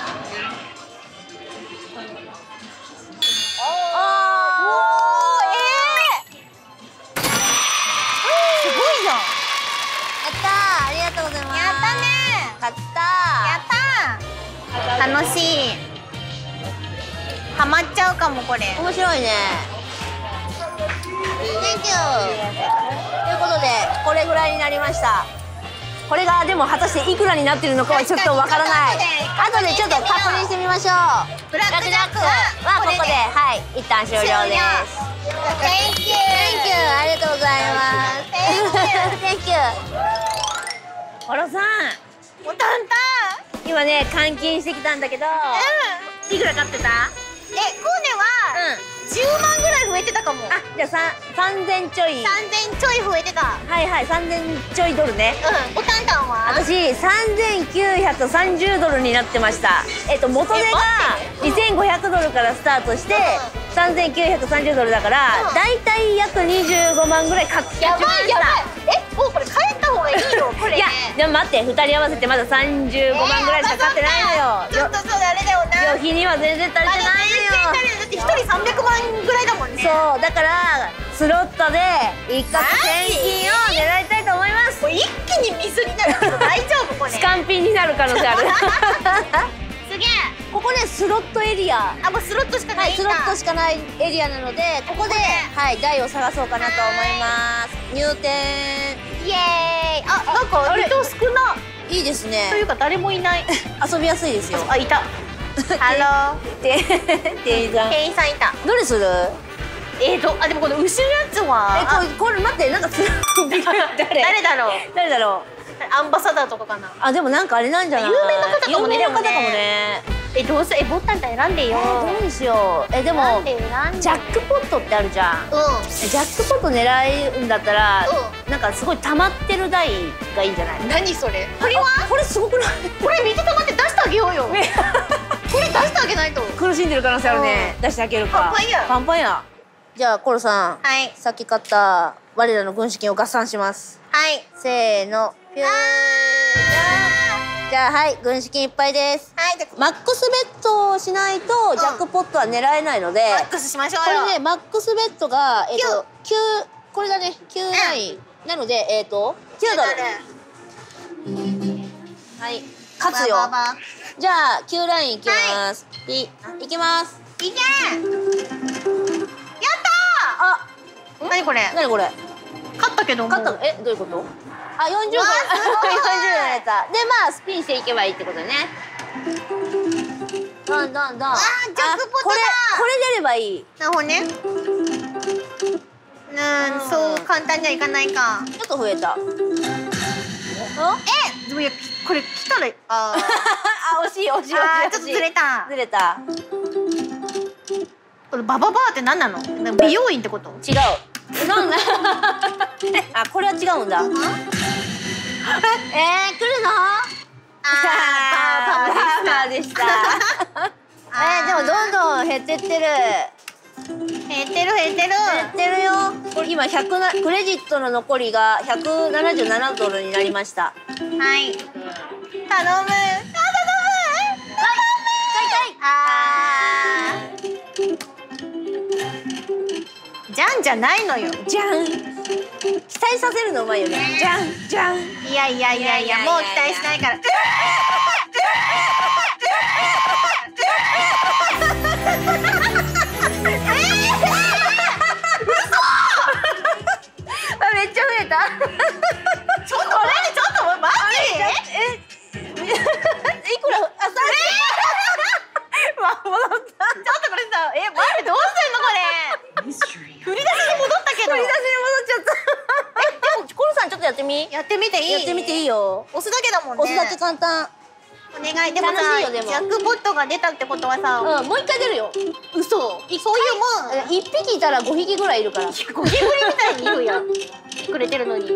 楽しいハマっちゃうかもこれー。面白いね。Thank you。ということでこれぐらいになりました。これがでも果たしていくらになってるのかはちょっとわからない。後でちょっと確認してみましょう。ブラックジャックはここではい一旦終了です。Thank you Thank you ありがとうございます。Thank you。コロさんおたんた今ね換金してきたんだけど、うんいくら買ってた？えコーネはうん。10万ぐらい増えてたかも。あじゃあ三三千ちょい。3000ちょい増えてた。はいはい三千ちょいドルね。うんおたんたんは？私3930ドルになってました。えっと元値が2500ドルからスタートして3930ドルだからうん。だいたい約25万ぐらいかけやばいやばい。えもうこれ帰った方がいいよこれいやでも待って2人合わせてまだ35万ぐらいしか買ってないのよ。ちょっとそうあれだよな。旅費には全然足りてないのよ。まだって一人300万ぐらいだもんね。そうだからスロットで一攫千金を狙いたいと思います。これ一気に水になるけど大丈夫これ。スカンピンになる可能性ある。すげえ。ここねスロットエリア。あもうスロットしかなはいい、んだ。スロットしかないエリアなのでここではい台を探そうかなと思います。入店。イエーイ。あなんか人少な。いいですといねうか誰もいない。遊びやすいですよ。あいたハロで店員さーん。店員さんいた。どれ？するえーとあでもこの後ろのやつは？えこれこれ待ってなんかす誰誰だろう？誰だろう？アンバサダーとかかな。あでもなんかあれなんじゃない？有名な方かもね。有名な方かもね。えどうせえボタン選んでよ。えーどうにしよう。えで選もジャックポットってあるじゃん。うえジャックポット狙うんだったらなんかすごい溜まってる台がいいんじゃない？ん何それ？これは？これすごくない？これ水溜まって出してあげようよ これ出してあげないと。苦しんでる可能性あるね。出してあげるか。パンパンや。パンパンや。じゃあコロさん。はい。さっき買った我らの軍資金を合算します。はい。せーの。ピュー。じゃあはい。軍資金いっぱいです。はい。マックスベットをしないとジャックポットは狙えないので、マックスしましょう。こよれねマックスベットがえっ、と九これがね。9ライン、なのでえっ、と9ドル。はい。勝つよ。バババじゃあ9ラインいきます、い、いきます。いけやったあー何これ？何これ？勝ったけど勝ったの？えどういうこと？あ40分。わあすごい。40分やったでまあスピンしていけばいいってことね。どんどんどん。あージャックポットだこれこれ出ればいい。なるほどね。うんそう簡単にはいかないか。ちょっと増えた。あえでもいやこれ来たらあー。あ惜しい惜しい惜しい。ちょっとずれた。ずれた。これバババーって何なの？美容院ってこと？違う。なんだ。あこれは違うんだ。えー、来るの？あー バーバーでした。えー、でもどんどん減ってってる減ってる減ってる。減ってるよ。これ今100なクレジットの残りが177ドルになりました。はい。頼む。あ頼む。あー。じゃんじゃないのよ。じゃん。期待させるのうまいよね。じゃん。じゃんいやいやいやいやもう期待しないからやってみていい？やってみていいよ。押すだけだもんね。押すだけ簡単。お願い。でもさ楽しいよでも。ジャックポットが出たってことはさ、うんもう一回出るよ。嘘。そういうもん。え一匹いたら五匹ぐらいいるから。ゴキブリみたいに言うや。んくれてるのに。じ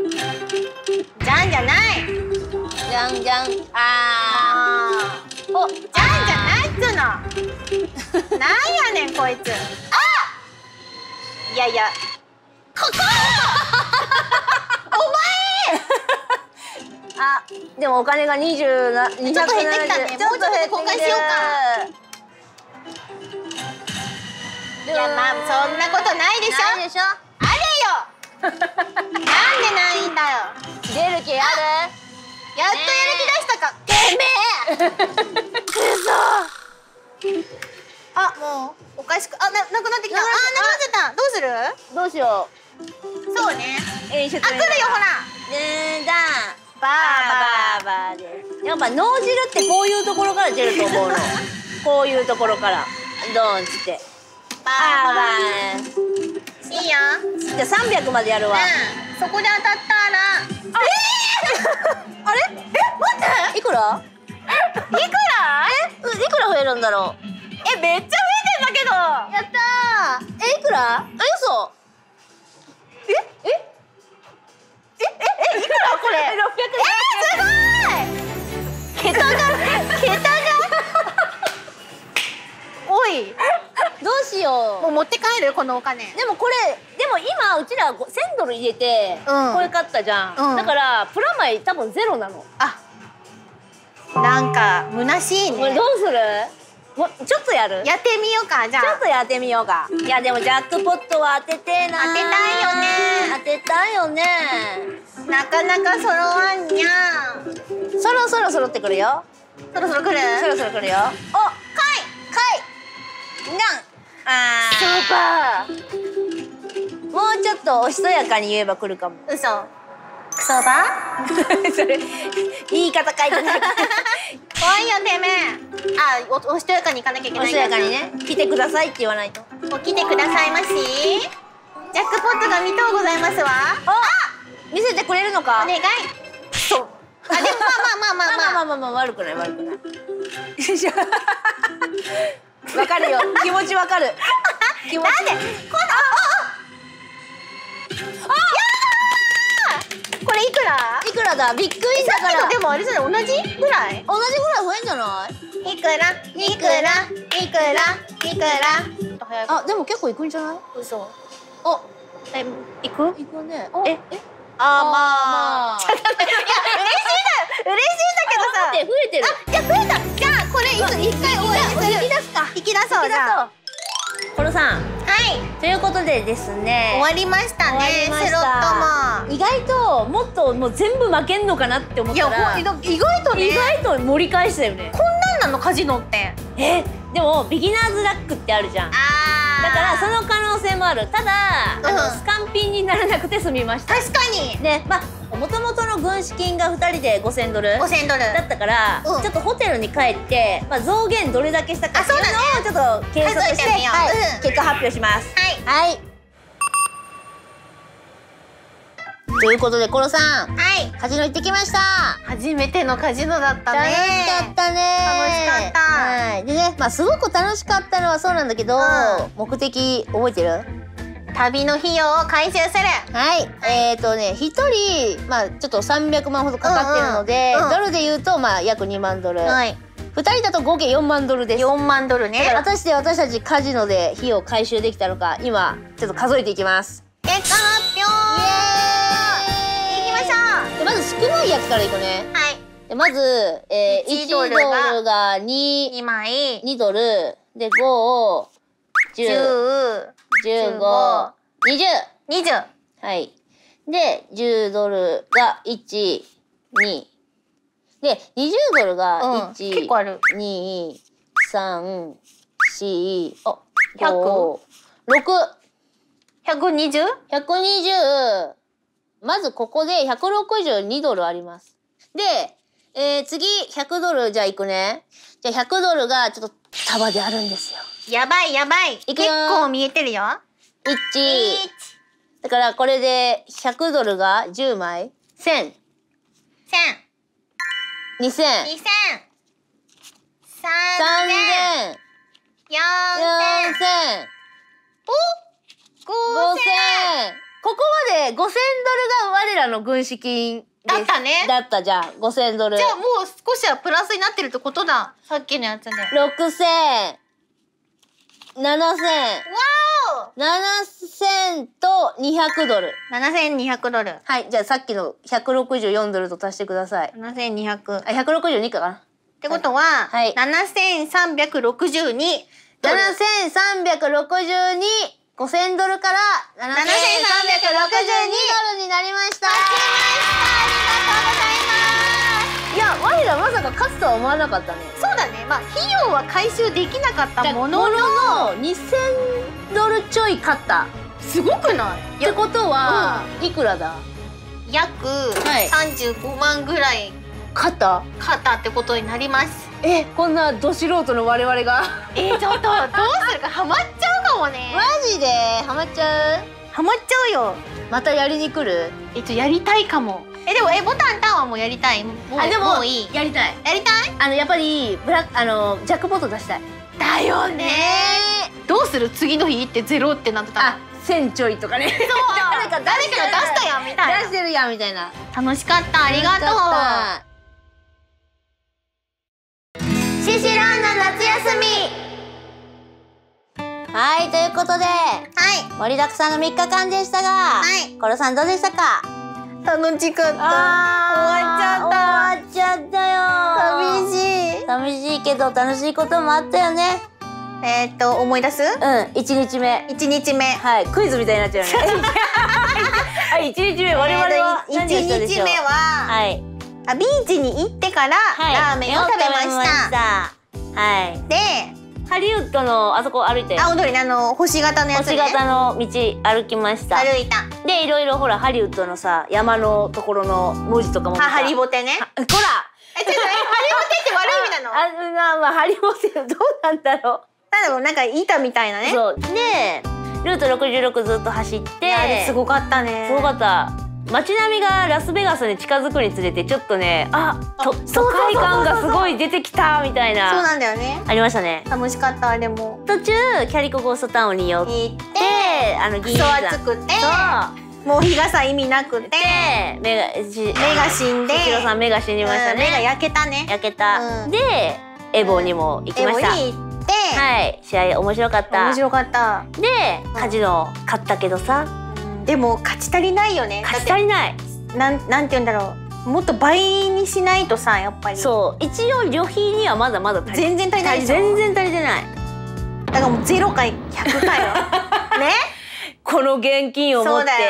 ゃんじゃない。じゃんじゃんああー。ーおじゃんじゃないっつうの。なんやねんこいつ。あいやいや。ここ あでもお金が20な270ちょっと減ってきたね。ちょっと減ってきてる。もうちょっとで交換しよういやまあそんなことないでしょ。ないでしょ。あれよ。なんでないんだよ。出る気ある？やっとやる気出したか、てめえ。あもうおかしくあななくなってきた。あななくなってた。どうする？どうしよそうね。う演出あ来るよほら。ねーだバーバーバーバーです。やっぱ脳汁ってこういうところから出ると思うの。こういうところから。ドーンっつって。ババーバー。いいよ。じゃあ300までやるわ。うん。そこで当たったら。あ。れ？え？待って。いくら？いくら？え？ういくら増えるんだろう。えめっちゃ増えてんだけど。やったー。えいくら？え嘘えええええいくらこれえすごい桁が桁がおいどうしようもう持って帰るこのお金でもこれでも今うちら1000ドル入れてうんこれ買ったじゃん、うんだからプラマイ多分ゼロなのあなんか虚しいねこれどうするもうちょっとやる？やってみようかじゃあ。ちょっとやってみようか。いやでもジャックポットは当ててえな当てたいよね。当てたいよね。なかなか揃わんにゃそろそろ揃ってくるよ。そろそろ来る？そろそろ来るよ。おかい！かい！なんあー。スーパもうちょっとおしとやかに言えば来るかも。ー嘘。クソバ？それ言い方書いてない怖いよてめえ。あおおしとやかに行かなきゃいけないおしとやかにね。来てくださいって言わないと。お来てくださいまし。ジャックポットが見とうございますわ。あ見せてくれるのか？お願い。そうあでもまあまあまあまあまあ。まあまあ悪くない悪くないわかるよ気持ちわかる気持ちなんでこのああああこれいくら？いくらだ？ビッグウィンだから。でもあれじゃない？同じぐらい？同じぐらい増えんじゃない？いくら？いくら？いくら？いくら？あでも結構いくんじゃない？嘘。おえ行く？いくね。え？え？あーまあ。まあ。いや嬉しいん。だ嬉しいんだけどさ。増えてる。じゃあ増えた。じゃあこれいつ一回終わりする。引き出すか。引き出そうじゃあコロさん。はい。ということでですね。終わりましたね終わりましスロたットも。意外ともっともう全部負けんのかなって思っいやたらほん意外とね。意外と盛り返したよね。こんなんなのカジノって。えでもビギナーズラックってあるじゃん。だあからその可能性もある。ただ、あうん。のスカンピンにならなくて済みました。確かに。でまあもともとの軍資金が2人で5000ドル5000ドル。だったから、うん。ちょっとホテルに帰って、まあ、増減どれだけしたかっていうあそうだのをちょっと計測してはいうん。結果発表します。はい。はいということでコロさん。はい。カジノ行ってきました。初めてのカジノだったね。楽しかったね。楽しかった。はい。でねまあすごく楽しかったのはそうなんだけど、うん。目的覚えてる？旅の費用を回収する。はい、えっ、ー、とね一人まあちょっと300万ほどかかってるので、うんうんうん。ドルで言うとまあ約2万ドル、はい。二人だと合計4万ドルです。4万ドルね。果たして私たちカジノで費用回収できたのか今ちょっと数えていきます。結果少ないやつからいくね。うはい。でまず、えー、1 1ドルがが 2, 2枚。2ドル。で5 10 10 15 20 20はい。で10ドルが12で20ドルがうん。1、結構ある。2 3 4あ100 6 120? 120まずここで162ドルあります。で、えー、次100ドルじゃあいくね。じゃあ100ドルがちょっと束であるんですよ。やばいやばい。い結構見えてるよ。1だからこれで100ドルが10枚1000 1000 2000 2000 3000 3000 4000 4000お5000 5000ここまで5000ドルが我らの軍資金だったね。だったじゃん。5000ドル。じゃあもう少しはプラスになってるってことだ。さっきのやつでわ6000 7000お7000と200ドル。7200ドル。はいじゃあさっきの164ドルと足してください。7200っあ162かな。てことは、はい。7362 7362 5000ドルから7362ドルになりました。いや我らまさか勝つとは思わなかったね。そうだね。まあ費用は回収できなかったもののの2000ドルちょい勝った。すごくない？ってことは、いくらだ？約はい。35万ぐらい勝った買ってことになります。えこんなど素人の我々が。えー、ちょっとどうするか？ハマっちゃうかもね。マジで？ハマっちゃう？ハマっちゃうよ。またやりに来る？えっとやりたいかも。えでもえボタンタンはもうやりたい？もうあでもいい？やりたい。やりたい？あのやっぱりブラあのジャックポット出したい。だよね。どうする？次の日ってゼロってなってたあ千ちょいとかね。誰か誰かが出したやんみたい出してるやんみたいな。な楽しかった。ありがとうシシランの夏休み。はいということではい。盛りだくさんの3日間でしたがはい。コロさんどうでしたか？楽しかった。終わっちあー終わっちゃったよ。ゃった寂しい。寂しいけど楽しいこともあったよね。えーっと思い出す？うん1日目。一日目。はいクイズみたいになっちゃうね。はい1日目我々は一何をしたでしょう？日目は、はいあビーチに行ってから、はい。ラーメンを食べました。た。はい。でハリウッドのあそこ歩いて。青鳥のあの星型のやつね。星型の道歩きました。歩いた。でいろいろほらハリウッドのさ山のところの文字とかも見あたハリボテね。ほら。えちょっとえハリボテって悪い意味なの？あまあまあハリボテどうなんだろなんだろうなんか板みたいなうね。そう。でルート66ずっと走って。あれすごかったね。すごかった街並みがラスベガスに近づくにつれてちょっとねあと都会感がすごい出てきたみたいそうななんだよね。ありましたね。楽しかったあれも。途中キャリコゴーストタウンに寄ってあのクソ暑くてもう日傘意味なくてで目がし目が死んで千尋さん目が死にましたうん目がね焼けたね。焼けた、うん。でエボにも行きました、エボに行って、はい試合面白かった。面白かった。でカジノ買ったけどさでも勝ち足りないよね。勝ち足りない。なんなんて言うんだろう。もっと倍にしないとさやっぱり。そう。一応旅費にはまだまだ全然足りない全然足りてない。だからもうゼロか100かよね？この現金を持って。そうだよ。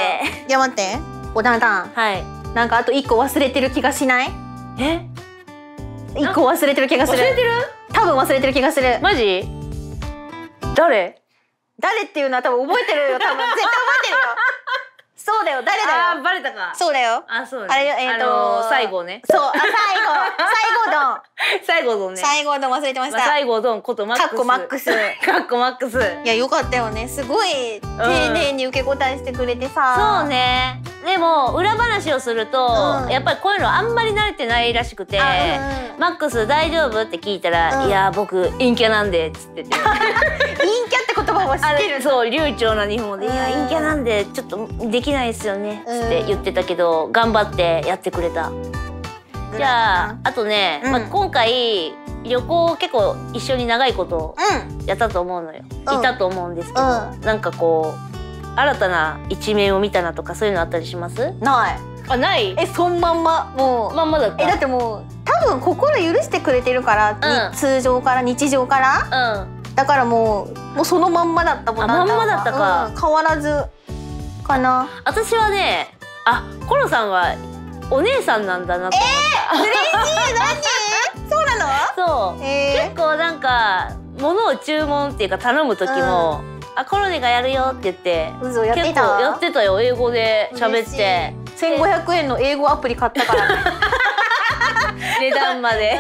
いや待って。おだんだん。はい。なんかあと1個忘れてる気がしない？え？1個忘れてる気がする。忘れてる？多分忘れてる気がする。マジ？誰？誰っていうのは多分覚えてるよ。多分絶対覚えてるよ そうだよ。誰だよ？バレたか。そうだよ。あそうあれえーとあのー西郷ね。そうあ最後。最後ドン。西郷どんね。最後ドン忘れてました。まあ、西郷どんことマックス。かっこマックス。かっこマックス。いやよかったよね。すごい丁寧に受け答えしてくれてさ、そうね。でも裏話をすると、うん。やっぱりこういうのあんまり慣れてないらしくてあうんうん。マックス大丈夫？って聞いたら、うん。いや僕陰キャなんでっつってて。陰キャって言葉は知あってるれそう流暢な日本語で「いやうん陰キャなんでちょっとできないですよね」って言ってたけど頑張ってやってくれた。じゃああとね、うん。まあ、今回旅行結構一緒に長いことうん。やったと思うのよ、うん。いたと思うんですけど、うなんかこう新たな一面を見たなとかそういうのあったりします？ない。あない？えそんまんま。もう、まんまだった？えだってもう多分心許してくれてるから、うん。に通常から日常から。うんだからもうもうそのまんまだったもんまんまだったか。うん変わらず。かな。私はねあコロさんはお姉さんなんだなと思っ嬉しい何？そうなの？た、そう。え結構なんか物を注文っていうか頼む時も「あコロネがやるよ」って言って結構やってたよ英語で喋って。1500円の英語アプリ買ったからね。値段まで。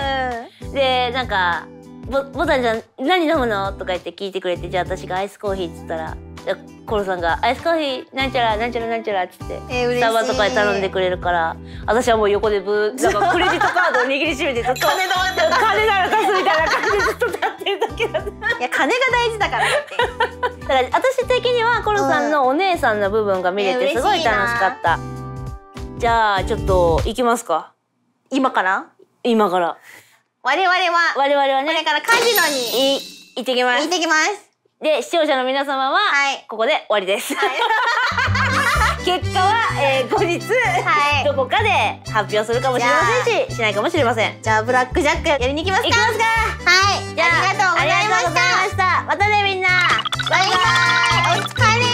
でなんか「ボボタンちゃん何飲むの?」とか言って聞いてくれてじゃあ私がアイスコーヒーっつったらコロさんが「アイスコーヒーなんちゃらなんちゃらなんちゃら」っつって。スタバとかで頼んでくれるから私はもう横でブーなんか クレジットカードを握りしめてずっと金なら貸すみたいな感じでずっと立ってるだけだいや金が大事だからだから私的にはコロさんのお姉さんの部分が見れうんてすごい楽しかった、じゃあちょっと行きますか。今から？今から我々は、我々はね、これからカジノに行ってきます。行ってきます。で、視聴者の皆様は、はい、ここで終わりです。はい、結果は、えー、後日、はい、どこかで発表するかもしれませんし、しないかもしれません。じゃあ、ブラックジャックやりに行きますか？行きますか？はい。じゃあ、ありがとうございました。ま,したまたね、みんな。バイバイ。お疲れ。